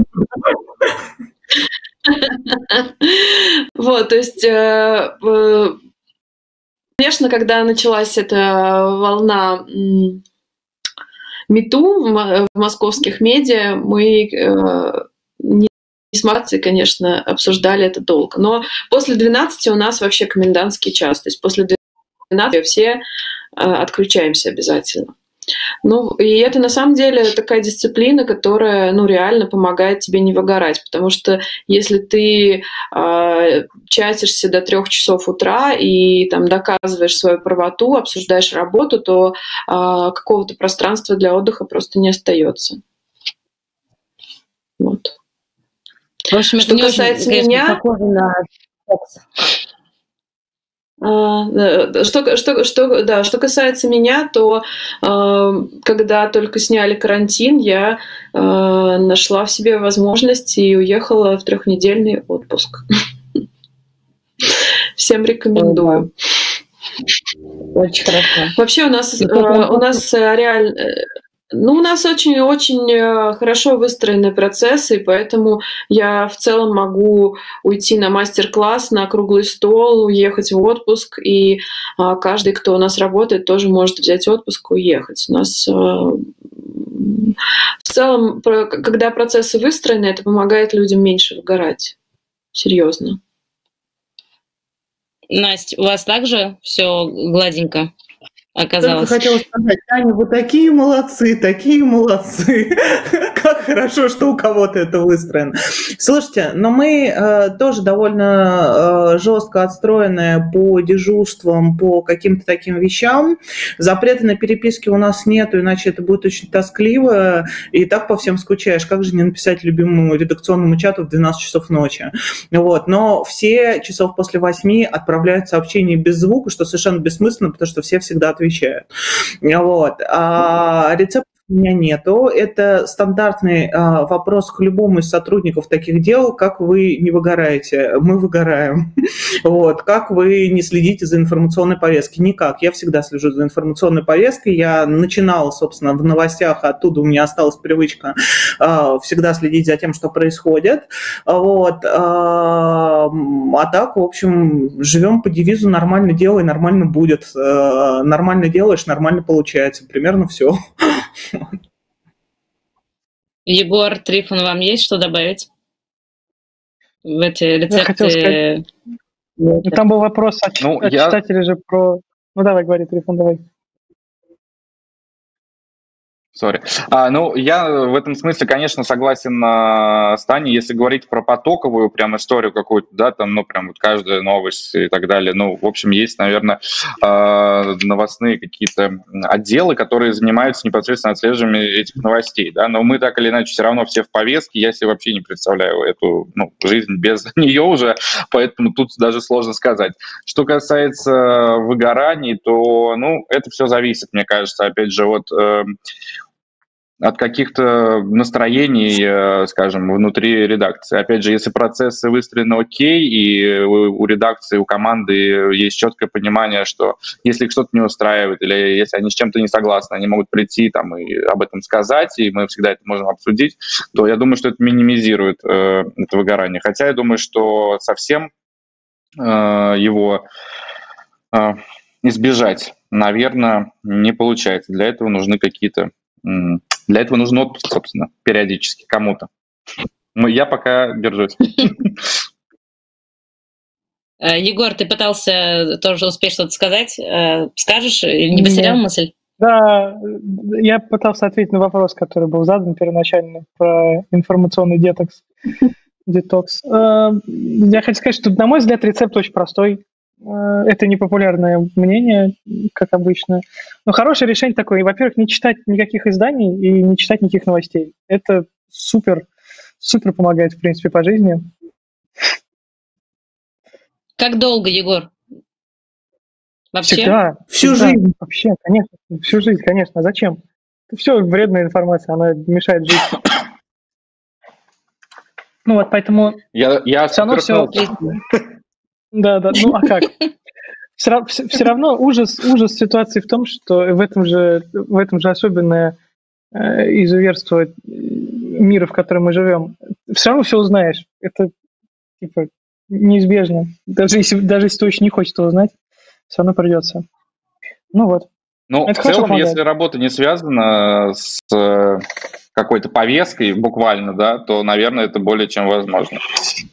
Вот, то есть э, Конечно, когда началась эта волна мету в московских медиа, мы э, не с Марцией, конечно, обсуждали это долго. Но после 12 у нас вообще комендантский час. То есть после 12 все э, отключаемся обязательно. Ну, и это на самом деле такая дисциплина, которая, ну, реально помогает тебе не выгорать, потому что если ты э, чатишься до трех часов утра и там доказываешь свою правоту, обсуждаешь работу, то э, какого-то пространства для отдыха просто не остается. Вот. В общем, что касается очень, меня, на а, что, что, что, да, что касается меня, то э, когда только сняли карантин, я э, нашла в себе возможность и уехала в трехнедельный отпуск. Всем рекомендую. Очень хорошо. Вообще у нас, э, у нас реально ну, у нас очень-очень э, хорошо выстроены процессы, и поэтому я в целом могу уйти на мастер-класс, на круглый стол, уехать в отпуск, и а, каждый, кто у нас работает, тоже может взять отпуск и уехать. У нас э, в целом, когда процессы выстроены, это помогает людям меньше выгорать. Серьезно. Настя, у вас также все гладенько? Оказалось. Только хотела сказать, Таня, вы такие молодцы, такие молодцы. как хорошо, что у кого-то это выстроено. Слушайте, но мы э, тоже довольно э, жестко отстроены по дежурствам, по каким-то таким вещам. Запрета на переписки у нас нету, иначе это будет очень тоскливо. И так по всем скучаешь. Как же не написать любимому редакционному чату в 12 часов ночи? Вот. Но все часов после 8 отправляют сообщения без звука, что совершенно бессмысленно, потому что все всегда отвечают. Вот. А рецепт у меня нету. Это стандартный а, вопрос к любому из сотрудников таких дел. Как вы не выгораете? Мы выгораем. Вот. Как вы не следите за информационной повесткой? Никак. Я всегда слежу за информационной повесткой. Я начинала, собственно, в новостях, оттуда у меня осталась привычка а, всегда следить за тем, что происходит. Вот. А, а так, в общем, живем по девизу «нормально делай, нормально будет». А, нормально делаешь, нормально получается. Примерно все. Егор Трифон, вам есть что добавить в эти рецепты? Ну, там был вопрос от, ну, от я... читателей же про... Ну давай, говори, Трифон, давай. Сори. А, ну, я в этом смысле, конечно, согласен а, с Таней, если говорить про потоковую прям историю какую-то, да, там, ну, прям вот каждая новость и так далее. Ну, в общем, есть, наверное, а, новостные какие-то отделы, которые занимаются непосредственно отслеживанием этих новостей, да, но мы так или иначе все равно все в повестке, я себе вообще не представляю эту ну, жизнь без нее уже, поэтому тут даже сложно сказать. Что касается выгораний, то, ну, это все зависит, мне кажется, опять же, от э, от каких-то настроений, э, скажем, внутри редакции. Опять же, если процессы выстроены окей, и у редакции, у команды есть четкое понимание, что если их что-то не устраивает, или если они с чем-то не согласны, они могут прийти там и об этом сказать, и мы всегда это можем обсудить, то я думаю, что это минимизирует э, это выгорание. Хотя я думаю, что совсем э, его э, избежать, наверное, не получается. Для этого нужны какие-то для этого нужен отпуск, собственно, периодически кому-то. Но я пока держусь. Э, Егор, ты пытался тоже успеть что-то сказать. Э, скажешь, не потерял мысль? Да, я пытался ответить на вопрос, который был задан первоначально про информационный детокс. детокс. Э, я хочу сказать, что, на мой взгляд, рецепт очень простой. Э, это непопулярное мнение, как обычно. Но хорошее решение такое. Во-первых, не читать никаких изданий и не читать никаких новостей. Это супер, супер помогает, в принципе, по жизни. Как долго, Егор? Вообще? Всегда. Всю всегда. жизнь. Вообще, конечно. Всю жизнь, конечно. А зачем? Это все вредная информация, она мешает жить. Ну вот, поэтому... Я, я все равно все... Да, да, ну а как? Все, все равно ужас, ужас ситуации в том, что в этом же, в этом же особенное э, изуверство мира, в котором мы живем. Все равно все узнаешь. Это типа неизбежно. Даже если, даже если ты очень не хочешь этого узнать, все равно придется. Ну вот. Ну, Это в целом, если работа не связана с э, какой-то повесткой буквально, да, то, наверное, это более чем возможно.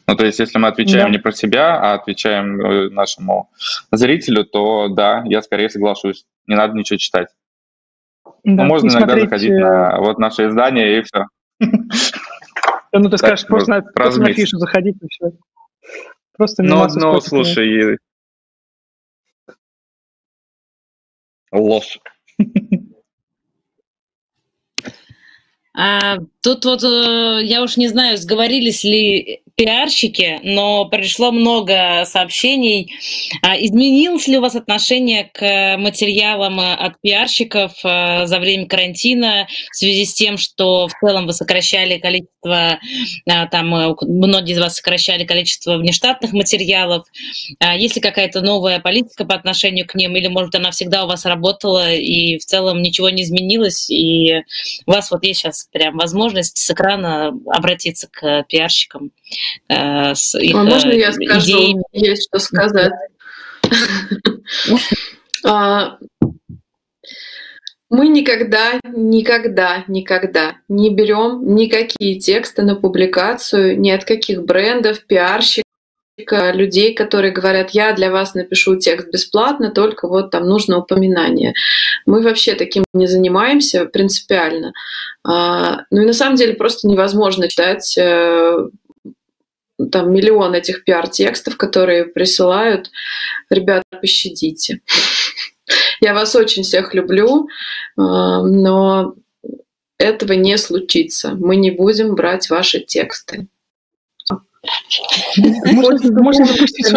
Ну, то есть, если мы отвечаем да. не про себя, а отвечаем э, нашему зрителю, то да, я скорее соглашусь. Не надо ничего читать. Да, ну, можно иногда смотреть... заходить на э, вот наше издание и все. Ну, ты скажешь, просто на, просто на фишу заходить и все. Просто Ну, ну слушай, ложь. А, тут вот э, я уж не знаю, сговорились ли пиарщики, но пришло много сообщений. А, изменилось ли у вас отношение к материалам э, от пиарщиков э, за время карантина в связи с тем, что в целом вы сокращали количество, а, там э, многие из вас сокращали количество внештатных материалов? А, есть ли какая-то новая политика по отношению к ним, или, может, она всегда у вас работала и в целом ничего не изменилось, и у вас вот есть сейчас прям возможность с экрана обратиться к пиарщикам? Э, с их а можно я скажу? Идеями. Есть что сказать. А, мы никогда, никогда, никогда не берем никакие тексты на публикацию ни от каких брендов, пиарщиков, людей, которые говорят, я для вас напишу текст бесплатно, только вот там нужно упоминание. Мы вообще таким не занимаемся принципиально. А, ну и на самом деле просто невозможно читать э, там миллион этих пиар-текстов, которые присылают. Ребята, пощадите. Я вас очень всех люблю, а, но этого не случится. Мы не будем брать ваши тексты. Можно запустить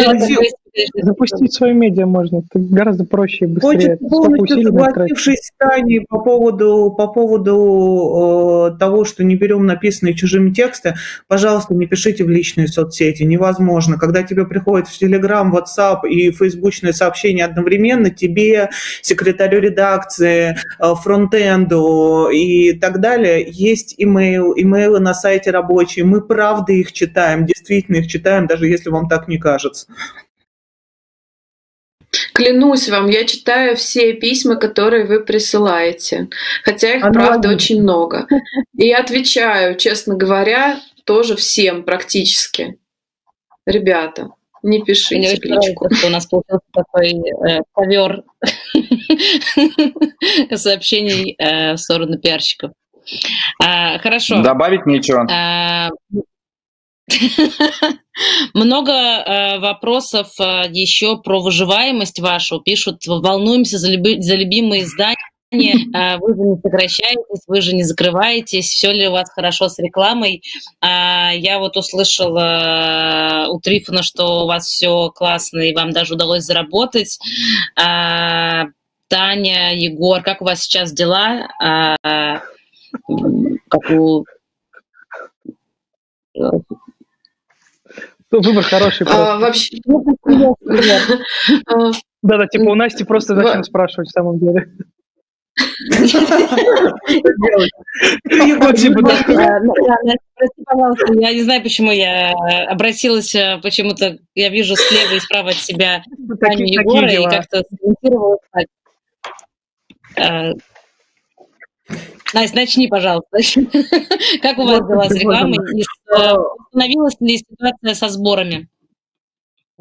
запустить свою медиа можно. Это гораздо проще и быстрее. Очень полностью согласившись с Таней по поводу, по поводу э, того, что не берем написанные чужими тексты, пожалуйста, не пишите в личные соцсети. Невозможно. Когда тебе приходит в Telegram, WhatsApp и фейсбучное сообщение одновременно, тебе, секретарю редакции, э, фронтенду и так далее, есть имейл, имейлы на сайте рабочие. Мы правда их читаем, действительно их читаем, даже если вам так не кажется. Клянусь вам, я читаю все письма, которые вы присылаете, хотя их, а правда, ладно. очень много. И отвечаю, честно говоря, тоже всем практически. Ребята, не пишите в личку. у нас получился такой э, ковер сообщений э, в сторону пиарщиков. А, хорошо. Добавить нечего. А, много э, вопросов э, еще про выживаемость вашу. Пишут, волнуемся за, люби, за любимые издания. Э, вы же не сокращаетесь, вы же не закрываетесь. Все ли у вас хорошо с рекламой? Э, я вот услышала э, у Трифона, что у вас все классно и вам даже удалось заработать. Э, Таня, Егор, как у вас сейчас дела? Э, как у Выбор хороший. А, вообще... Да-да, типа у Насти просто зачем спрашивать в самом деле? Прости, пожалуйста, я не знаю, почему я обратилась, э, почему-то я вижу слева и справа от себя Таню Егора и как-то сориентировалась так. Настя, начни, пожалуйста. Как у вас дела с рекламой? Э, установилась ли ситуация со сборами?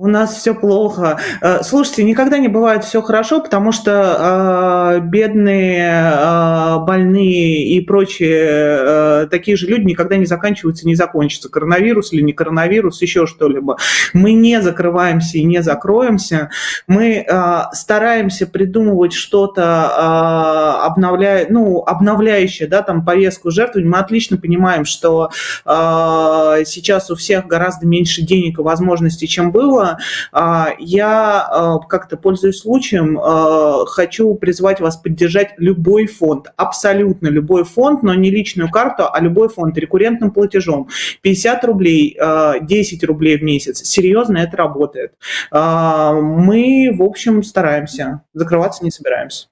У нас все плохо. Э, слушайте, никогда не бывает все хорошо, потому что э, бедные, э, больные и прочие э, такие же люди никогда не заканчиваются, не закончатся. Коронавирус или не коронавирус, еще что-либо. Мы не закрываемся и не закроемся. Мы э, стараемся придумывать что-то э, обновля... ну, обновляющее, да, там повестку жертвы. Мы отлично понимаем, что э, сейчас у всех гораздо меньше денег и возможностей, чем было А, я а, как-то, пользуясь случаем, а, хочу призвать вас поддержать любой фонд, абсолютно любой фонд, но не личную карту, а любой фонд рекуррентным платежом. 50 рублей, 10 рублей в месяц. Серьезно, это работает. Мы, в общем, стараемся. Закрываться не собираемся.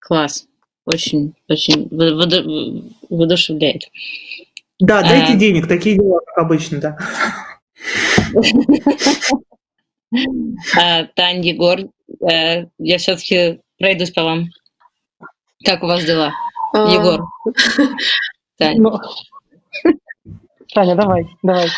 Класс. Очень, очень воодушевляет. Да, дайте а... денег, такие дела, как обычно, да. А, Тань, Егор, э, я все-таки пройдусь по вам. Как у вас дела? А. Егор. Тань. Ну, Таня, давай, давай.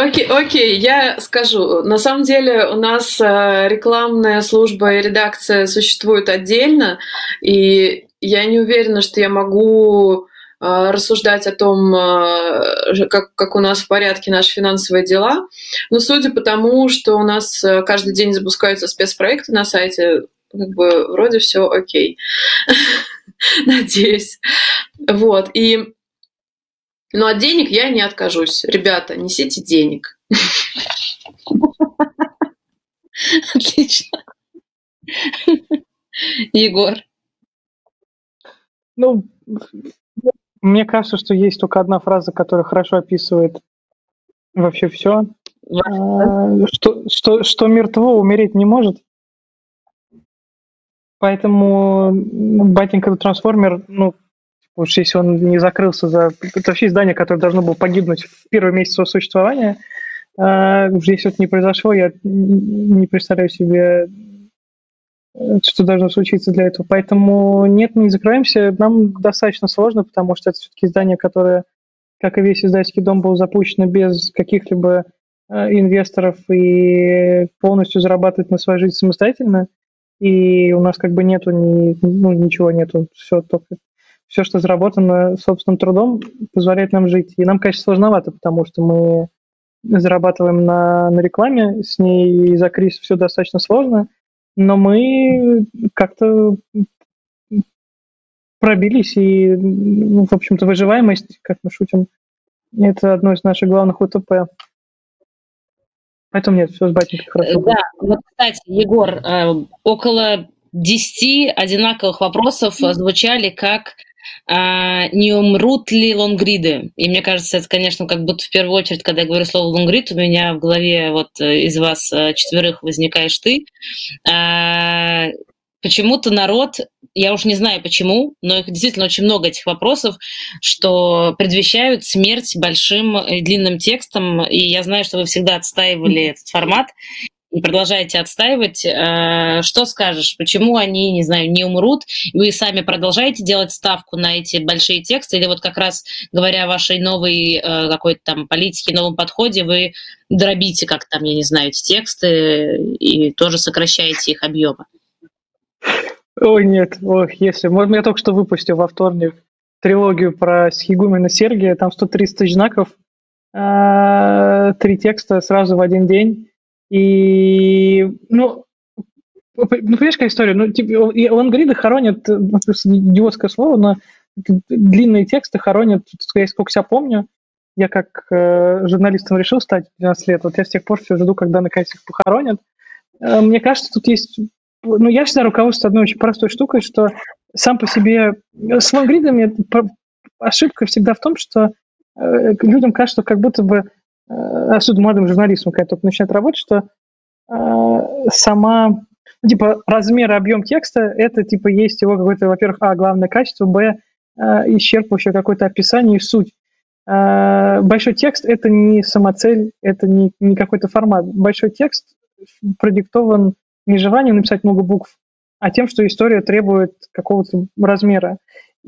Окей, окей, я скажу. На самом деле у нас э, рекламная служба и редакция существуют отдельно, и я не уверена, что я могу рассуждать о том, э, как, как у нас в порядке наши финансовые дела. Но судя по тому, что у нас каждый день запускаются спецпроекты на сайте, как бы вроде все окей. Надеюсь. Вот. И но от денег я не откажусь. Ребята, несите денег. Отлично. Егор. Ну, мне кажется, что есть только одна фраза, которая хорошо описывает вообще все. А, что, что, что мертво умереть не может. Поэтому батенька трансформер, ну, Уж если он не закрылся за... Это вообще здание, которое должно было погибнуть в первый месяц своего существования. А, уже если это не произошло, я не представляю себе, что должно случиться для этого. Поэтому нет, мы не закрываемся. Нам достаточно сложно, потому что это все-таки здание, которое, как и весь издательский дом, был запущено без каких-либо а, инвесторов и полностью зарабатывает на свою жизнь самостоятельно. И у нас как бы нету ни, ну, ничего нету, все только все, что заработано собственным трудом, позволяет нам жить. И нам, конечно, сложновато, потому что мы зарабатываем на, на рекламе, с ней за кризис все достаточно сложно, но мы как-то пробились, и, ну, в общем-то, выживаемость, как мы шутим, это одно из наших главных УТП. Поэтому нет, все с батенькой хорошо. Да, вот, кстати, Егор, э, около 10 одинаковых вопросов звучали как не умрут ли лонгриды. И мне кажется, это, конечно, как будто в первую очередь, когда я говорю слово лонгрид, у меня в голове вот э, из вас э, четверых возникаешь ты. А, почему-то народ, я уж не знаю почему, но их действительно очень много этих вопросов, что предвещают смерть большим и длинным текстом, и я знаю, что вы всегда отстаивали этот формат, и продолжаете отстаивать. Э, что скажешь? Почему они, не знаю, не умрут? Вы сами продолжаете делать ставку на эти большие тексты? Или вот как раз, говоря о вашей новой э, какой-то там политике, новом подходе, вы дробите как там, я не знаю, эти тексты и тоже сокращаете их объемы? Ой, нет, ох, если... Я только что выпустил во вторник трилогию про Схигумена Сергия, там 130 тысяч знаков, э, три текста сразу в один день. И, ну, ну, понимаешь, какая история? Ну, типа, и лонгриды хоронят, ну, идиотское слово, но длинные тексты хоронят, я сколько себя помню, я как э, журналистом решил стать 12 лет, вот я с тех пор все жду, когда наконец их похоронят. Э, мне кажется, тут есть... Ну, я всегда руководствуюсь одной очень простой штукой, что сам по себе... С лонгридами ошибка всегда в том, что э, людям кажется, как будто бы Э, особенно молодым журналистам, когда только начинает работать, что э, сама, ну, типа, размер объем текста, это, типа, есть его какое-то, во-первых, а, главное качество, б, э, исчерпывающее какое-то описание и суть. Э, большой текст – это не самоцель, это не, не какой-то формат. Большой текст продиктован не желанием написать много букв, а тем, что история требует какого-то размера.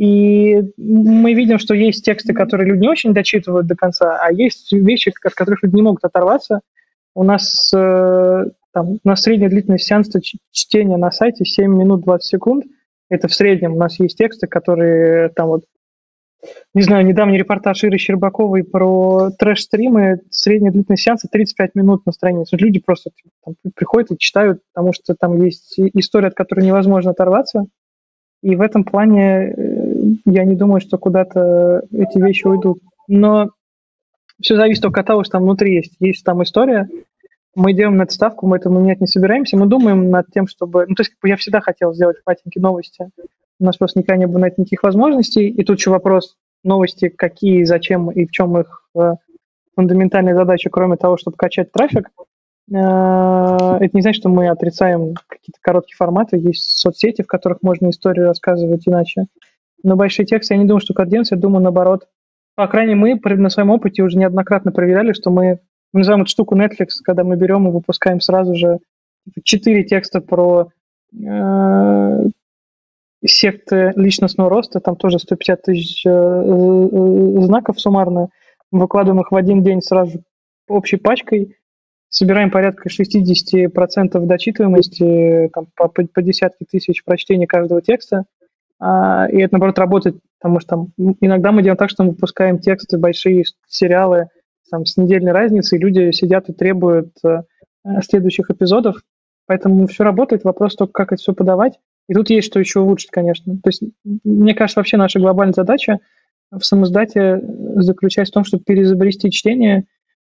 И мы видим, что есть тексты, которые люди не очень дочитывают до конца, а есть вещи, от которых люди не могут оторваться. У нас, э, там, у нас средняя длительность сеанса чтения на сайте 7 минут 20 секунд. Это в среднем. У нас есть тексты, которые там вот не знаю, недавний репортаж Иры Щербаковой про трэш-стримы, средняя длительность сеанса 35 минут на странице. Люди просто там, приходят и читают, потому что там есть история, от которой невозможно оторваться. И в этом плане э, я не думаю, что куда-то эти вещи уйдут. Но все зависит только от того, что там внутри есть. Есть там история, мы делаем над ставку, мы это менять не собираемся, мы думаем над тем, чтобы... Ну, то есть я всегда хотел сделать патинки новости, у нас просто никогда не было на это никаких возможностей, и тут еще вопрос новости, какие, зачем и в чем их э, фундаментальная задача, кроме того, чтобы качать трафик. Э, это не значит, что мы отрицаем какие-то короткие форматы, есть соцсети, в которых можно историю рассказывать иначе. Но большие тексты, я не думаю, что карденция, я думаю, наоборот. По крайней мере, мы на своем опыте уже неоднократно проверяли, что мы мы называем эту штуку Netflix, когда мы берем и выпускаем сразу же четыре текста про э, секты личностного роста, там тоже 150 тысяч э, э, знаков суммарно, выкладываем их в один день сразу общей пачкой, собираем порядка 60% дочитываемости, там, по, по, десятки тысяч прочтений каждого текста, и это, наоборот, работает, потому что иногда мы делаем так, что мы выпускаем тексты, большие сериалы, там, с недельной разницей люди сидят и требуют э, следующих эпизодов, поэтому все работает, вопрос только, как это все подавать. И тут есть что еще улучшить, конечно. То есть, мне кажется, вообще наша глобальная задача в самоздате заключается в том, чтобы переизобрести чтение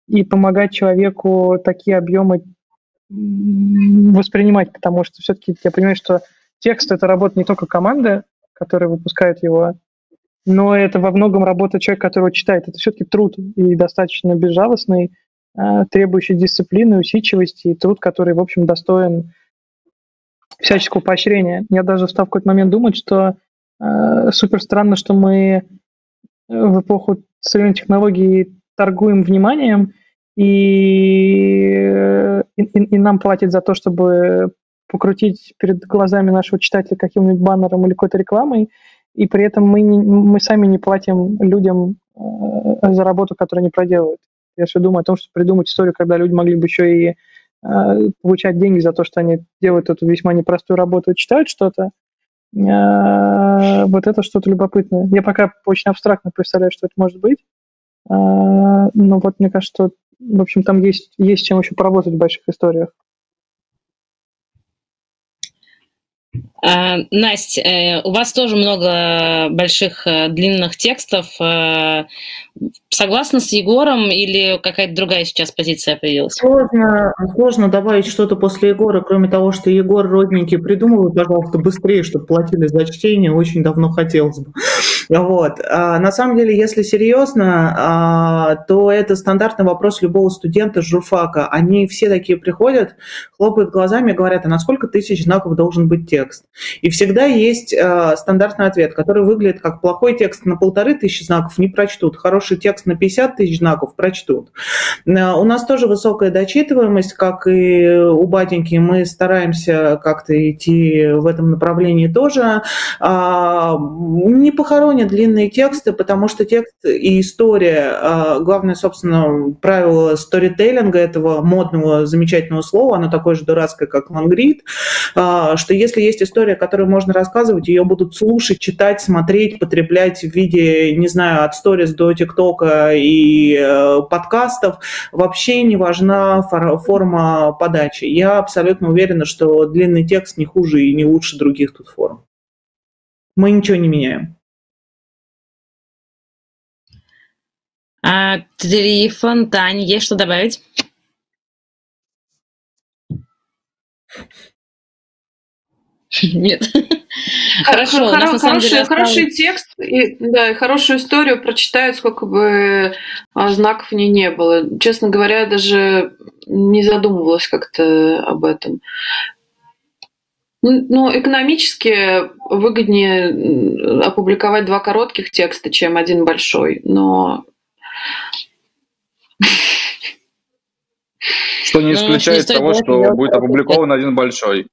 и помогать человеку такие объемы воспринимать, потому что все-таки я понимаю, что текст — это работа не только команды, которая выпускает его, но это во многом работа человека, который читает. Это все-таки труд и достаточно безжалостный, э, требующий дисциплины, усидчивости, и труд, который, в общем, достоин всяческого поощрения. Я даже стал в какой-то момент думать, что э, супер странно, что мы в эпоху современной технологий торгуем вниманием, и, и, и нам платят за то, чтобы покрутить перед глазами нашего читателя каким-нибудь баннером или какой-то рекламой, и при этом мы, не, мы сами не платим людям э, за работу, которую они проделывают. Я все думаю о том, что придумать историю, когда люди могли бы еще и э, получать деньги за то, что они делают эту весьма непростую работу и читают что-то. Э, вот это что-то любопытное. Я пока очень абстрактно представляю, что это может быть. Но вот мне кажется, что, в общем, там есть, есть чем еще поработать в больших историях. А, Настя, э, у вас тоже много больших э, длинных текстов. Э, согласна с Егором или какая-то другая сейчас позиция появилась? Сложно, сложно добавить что-то после Егора, кроме того, что Егор родненький придумывай, пожалуйста, быстрее, чтобы платили за чтение, очень давно хотелось бы. Вот. А на самом деле, если серьезно, а, то это стандартный вопрос любого студента журфака. Они все такие приходят, хлопают глазами и говорят, а на сколько тысяч знаков должен быть текст? И всегда есть а, стандартный ответ, который выглядит как плохой текст на полторы тысячи знаков не прочтут, хороший текст на 50 тысяч знаков прочтут. У нас тоже высокая дочитываемость, как и у батеньки, мы стараемся как-то идти в этом направлении тоже. Не похороним не длинные тексты, потому что текст и история, а, главное, собственно, правило сторителлинга этого модного, замечательного слова, оно такое же дурацкое, как лангрид, а, что если есть история, которую можно рассказывать, ее будут слушать, читать, смотреть, потреблять в виде, не знаю, от сторис до тиктока и э, подкастов, вообще не важна форма подачи. Я абсолютно уверена, что длинный текст не хуже и не лучше других тут форм. Мы ничего не меняем. А, Трифон, Таня, есть что добавить? Нет. Хорошо, Хоро- нас, хороший, деле, хороший текст и, да, и хорошую историю прочитают, сколько бы а, знаков в ней не было. Честно говоря, даже не задумывалась как-то об этом. Ну, экономически выгоднее опубликовать два коротких текста, чем один большой. Но что не ну, исключает ну, того, что будет опубликован один большой.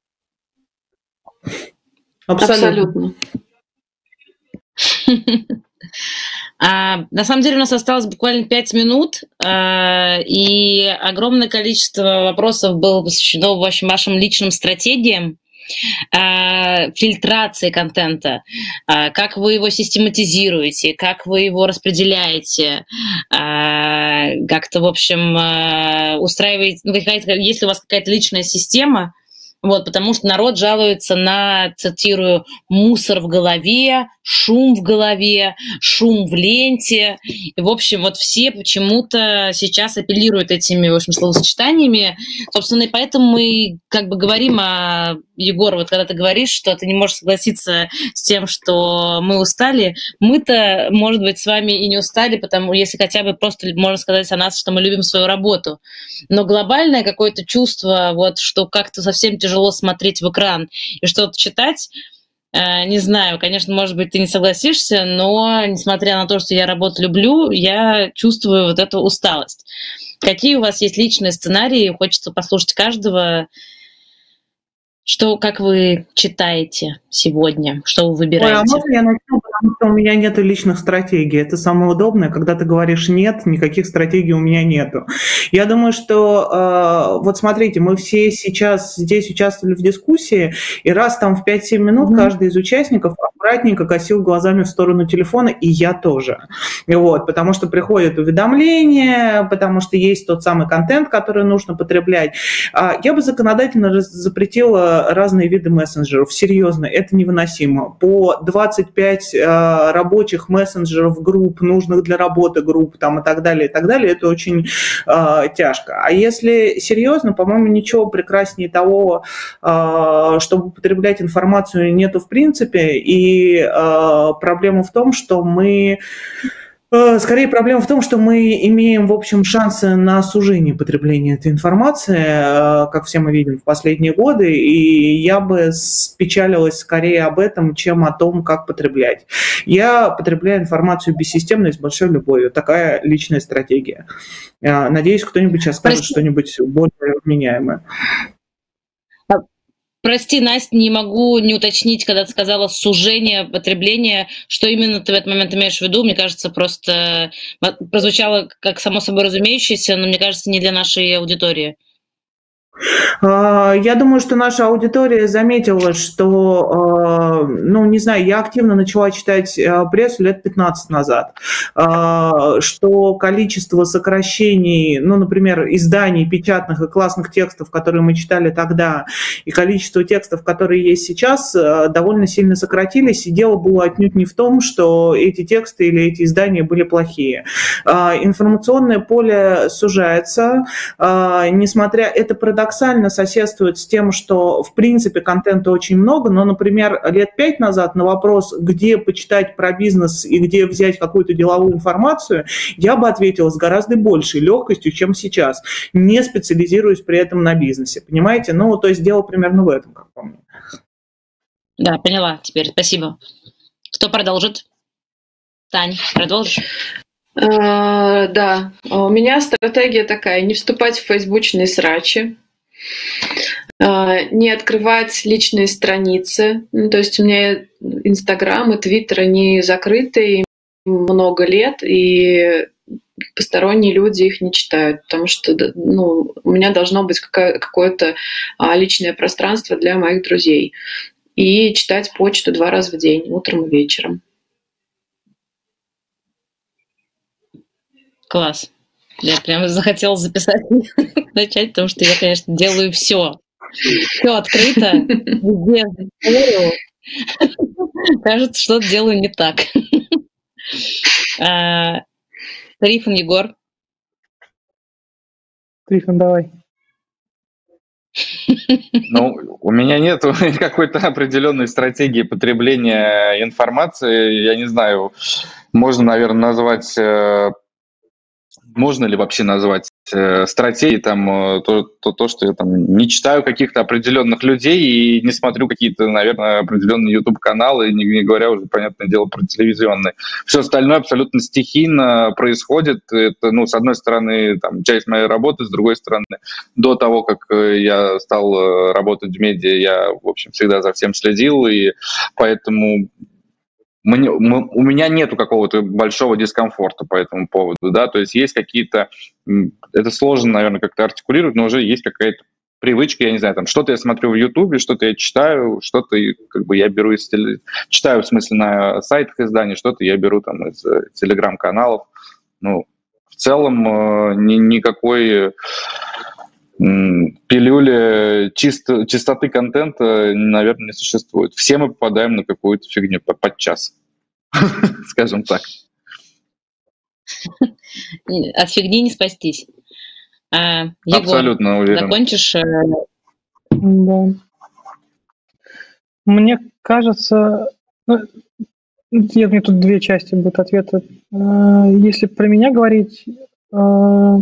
Абсолютно. А, на самом деле у нас осталось буквально 5 минут, а, и огромное количество вопросов было посвящено вашим, вашим личным стратегиям. Э, фильтрации контента, э, как вы его систематизируете, как вы его распределяете, э, как-то, в общем, устраиваете, ну, если у вас какая-то личная система, Вот, потому что народ жалуется на, цитирую, мусор в голове, шум в голове, шум в ленте. И, в общем, вот все почему-то сейчас апеллируют этими, в общем, словосочетаниями. Собственно, и поэтому мы как бы говорим о... Егор, вот когда ты говоришь, что ты не можешь согласиться с тем, что мы устали, мы-то, может быть, с вами и не устали, потому если хотя бы просто можно сказать о нас, что мы любим свою работу. Но глобальное какое-то чувство, вот, что как-то совсем тяжело смотреть в экран и что-то читать, Э, не знаю, конечно, может быть, ты не согласишься, но несмотря на то, что я работу люблю, я чувствую вот эту усталость. Какие у вас есть личные сценарии? Хочется послушать каждого. Что, как вы читаете сегодня? Что вы выбираете? Ой, а можно я начну, потому что у меня нет личных стратегий. Это самое удобное, когда ты говоришь «нет», никаких стратегий у меня нету. Я думаю, что, э, вот смотрите, мы все сейчас здесь участвовали в дискуссии, и раз там в 5-7 минут mm-hmm. каждый из участников аккуратненько косил глазами в сторону телефона, и я тоже. Вот, потому что приходят уведомления, потому что есть тот самый контент, который нужно потреблять. А я бы законодательно запретила разные виды мессенджеров. Серьезно, это невыносимо. По 25 э, рабочих мессенджеров групп, нужных для работы групп там, и так далее, и так далее, это очень э, тяжко. А если серьезно, по-моему, ничего прекраснее того, э, чтобы потреблять информацию нету в принципе, и э, проблема в том, что мы Э, скорее проблема в том, что мы имеем, в общем, шансы на сужение потребления этой информации, э, как все мы видим в последние годы, и я бы спечалилась скорее об этом, чем о том, как потреблять. Я потребляю информацию бессистемно и с большой любовью. Такая личная стратегия. Надеюсь, кто-нибудь сейчас скажет что-нибудь более вменяемое. Прости, Настя, не могу не уточнить, когда ты сказала сужение потребления, что именно ты в этот момент имеешь в виду. Мне кажется, просто прозвучало как само собой разумеющееся, но мне кажется, не для нашей аудитории. А, я думаю, что наша аудитория заметила, что, а, ну, не знаю, я активно начала читать а, прессу лет 15 назад, что количество сокращений, ну, например, изданий печатных и классных текстов, которые мы читали тогда, и количество текстов, которые есть сейчас, довольно сильно сократились, и дело было отнюдь не в том, что эти тексты или эти издания были плохие. Информационное поле сужается, несмотря, это парадокс парадоксально соседствует с тем, что в принципе контента очень много, но, например, лет пять назад на вопрос, где почитать про бизнес и где взять какую-то деловую информацию, я бы ответила с гораздо большей легкостью, чем сейчас, не специализируясь при этом на бизнесе. Понимаете? Ну, то есть дело примерно в этом, как по мне. Да, поняла теперь. Спасибо. Кто продолжит? Тань, продолжишь? Uh, да, у меня стратегия такая, не вступать в фейсбучные срачи, а, не открывать личные страницы. Ну, то есть у меня Инстаграм и Твиттер, они закрыты много лет, и посторонние люди их не читают, потому что ну, у меня должно быть какое-то а, личное пространство для моих друзей. И читать почту два раза в день, утром и вечером. Класс. Я прям захотела записать, начать, потому что я, конечно, делаю все. Все открыто, везде Кажется, что-то делаю не так. А, Трифон Егор. Трифон, давай. Ну, у меня нет какой-то определенной стратегии потребления информации. Я не знаю, можно, наверное, назвать э, можно ли вообще назвать э, стратегией там э, то, то, то, что я там не читаю каких-то определенных людей и не смотрю какие-то, наверное, определенные YouTube-каналы, не, не говоря уже, понятное дело, про телевизионные. Все остальное абсолютно стихийно происходит. Это, ну, с одной стороны, там, часть моей работы, с другой стороны, до того, как э, я стал э, работать в медиа, я, в общем, всегда за всем следил, и поэтому мне, у меня нету какого-то большого дискомфорта по этому поводу, да, то есть есть какие-то, это сложно, наверное, как-то артикулировать, но уже есть какая-то привычка, я не знаю, там что-то я смотрю в Ютубе, что-то я читаю, что-то как бы я беру из читаю в смысле на сайтах изданий, что-то я беру там из э, телеграм-каналов. Ну, в целом э, ни, никакой пилюли чисто, чистоты контента, наверное, не существует. Все мы попадаем на какую-то фигню под час, скажем так. От фигни не спастись. А, Егор, Абсолютно уверен. Закончишь? Э, да. Мне кажется, ну, нет, мне тут две части будут ответа. А, если про меня говорить, а,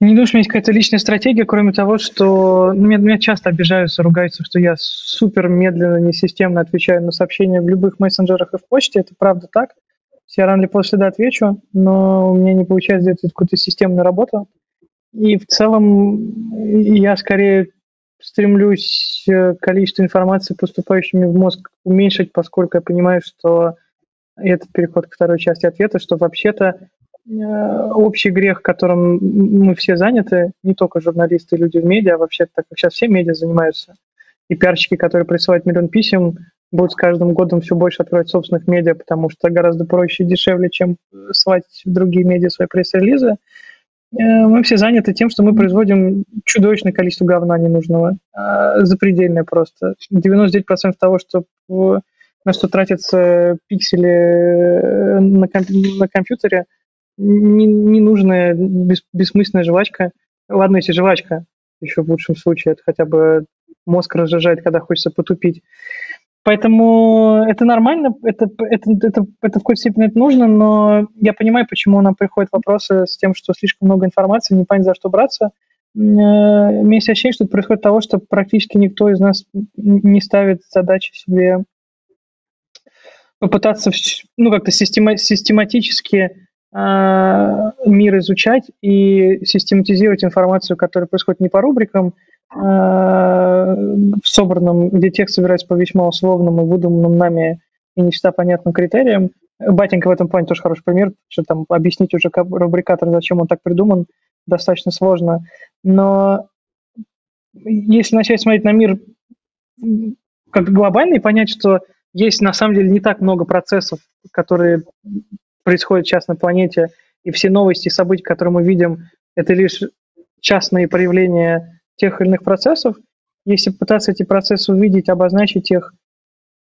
не думаю, есть какая-то личная стратегия, кроме того, что ну, меня, меня часто обижаются, ругаются, что я супер медленно, несистемно отвечаю на сообщения в любых мессенджерах и в почте. Это правда так. Я рано или поздно всегда отвечу, но у меня не получается сделать какую-то системную работу. И в целом я скорее стремлюсь э, количество информации, поступающей в мозг, уменьшить, поскольку я понимаю, что этот переход к второй части ответа, что вообще-то общий грех, которым мы все заняты, не только журналисты и люди в медиа, а вообще так как сейчас все медиа занимаются. И пиарщики, которые присылают миллион писем, будут с каждым годом все больше открывать собственных медиа, потому что гораздо проще и дешевле, чем слать в другие медиа свои пресс-релизы. Э, мы все заняты тем, что мы производим чудовищное количество говна ненужного, э, запредельное просто. 99% того, что на что тратятся пиксели на, комп- на компьютере, ненужная, бес, бессмысленная жвачка. Ладно, если жвачка, еще в лучшем случае, это хотя бы мозг разжижает, когда хочется потупить. Поэтому это нормально, это, это, это, это в какой-то степени это нужно, но я понимаю, почему нам приходят вопросы с тем, что слишком много информации, не понять, за что браться. У меня есть ощущение, что происходит того, что практически никто из нас не ставит задачи себе попытаться ну, как-то система, систематически мир изучать и систематизировать информацию, которая происходит не по рубрикам, э, в собранном, где текст собирается по весьма условным и выдуманным нами и не всегда понятным критериям. Батенька в этом плане тоже хороший пример, что там объяснить уже рубрикатор, зачем он так придуман, достаточно сложно. Но если начать смотреть на мир как глобальный, понять, что есть на самом деле не так много процессов, которые происходит сейчас на планете, и все новости и события, которые мы видим, это лишь частные проявления тех или иных процессов. Если пытаться эти процессы увидеть, обозначить их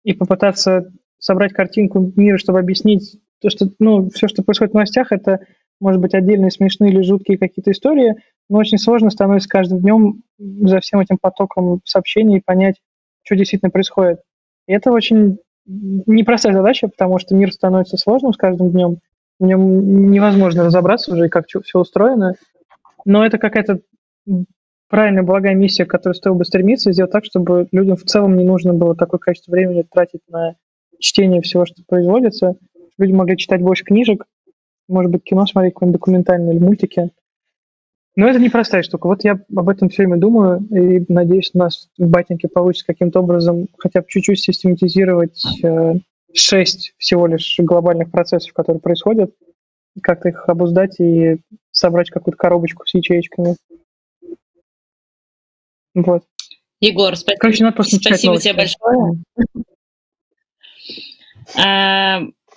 и попытаться собрать картинку мира, чтобы объяснить то, что, ну, все, что происходит в новостях, это, может быть, отдельные смешные или жуткие какие-то истории, но очень сложно становится каждым днем за всем этим потоком сообщений понять, что действительно происходит. И это очень непростая задача, потому что мир становится сложным с каждым днем. В нем невозможно разобраться уже, как все устроено. Но это какая-то правильная, благая миссия, к которой стоило бы стремиться, сделать так, чтобы людям в целом не нужно было такое количество времени тратить на чтение всего, что производится. Люди могли читать больше книжек, может быть, кино смотреть, какое-нибудь документальное или мультики. Но это непростая штука. Вот я об этом все время думаю и надеюсь, у нас в Батнике получится каким-то образом хотя бы чуть-чуть систематизировать э, шесть всего лишь глобальных процессов, которые происходят, как-то их обуздать и собрать какую-то коробочку с ячеечками. Вот. Егор, спасибо, Короче, надо спасибо тебе большое.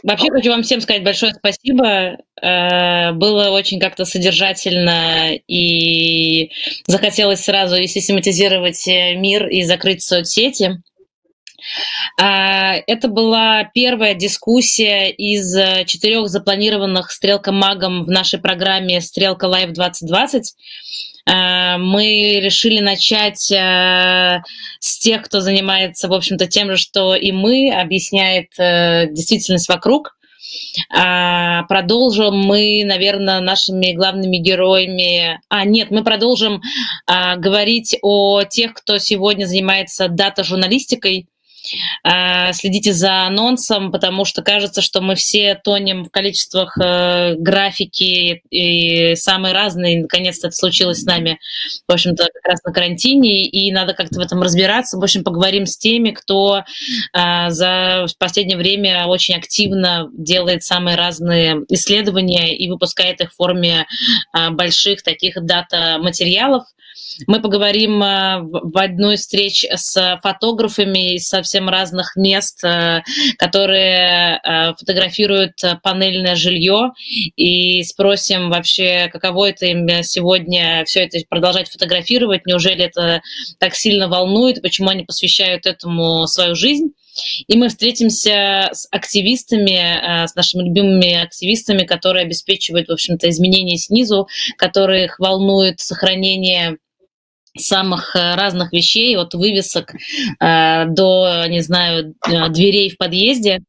Вообще хочу вам всем сказать большое спасибо. Э, было очень как-то содержательно и захотелось сразу и систематизировать э, мир и закрыть соцсети. А, это была первая дискуссия из э, четырех запланированных Стрелка Магом в нашей программе Стрелка Лайв 2020. Э, мы решили начать э, с тех, кто занимается, в общем-то, тем же, что и мы, объясняет э, действительность вокруг. А, продолжим мы, наверное, нашими главными героями. А, нет, мы продолжим а, говорить о тех, кто сегодня занимается дата-журналистикой. Э, следите за анонсом, потому что кажется, что мы все тонем в количествах э, графики и самые разные. Наконец-то это случилось с нами, в общем-то, как раз на карантине, и надо как-то в этом разбираться. В общем, поговорим с теми, кто э, за последнее время очень активно делает самые разные исследования и выпускает их в форме больших таких дата-материалов. Мы поговорим в одной встреч с фотографами из совсем разных мест, которые фотографируют панельное жилье, и спросим вообще, каково это им сегодня все это продолжать фотографировать, неужели это так сильно волнует, почему они посвящают этому свою жизнь. И мы встретимся с активистами, э, с нашими любимыми активистами, которые обеспечивают, в общем-то, изменения снизу, которых волнует сохранение самых э, разных вещей, от вывесок э, до, не знаю, дверей в подъезде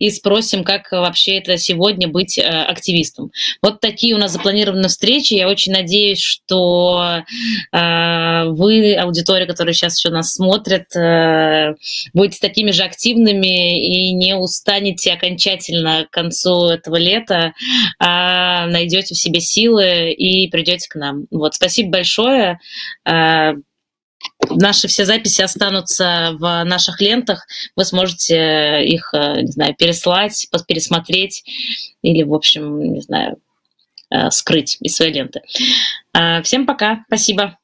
и спросим, как вообще это сегодня быть э, активистом. Вот такие у нас запланированы встречи. Я очень надеюсь, что э, вы, аудитория, которая сейчас еще нас смотрит, э, будете такими же активными и не устанете окончательно к концу этого лета, а найдете в себе силы и придете к нам. Вот, спасибо большое. Наши все записи останутся в наших лентах. Вы сможете их, э, не знаю, переслать, пересмотреть или, в общем, не знаю, э, скрыть из своей ленты. Э, всем пока. Спасибо.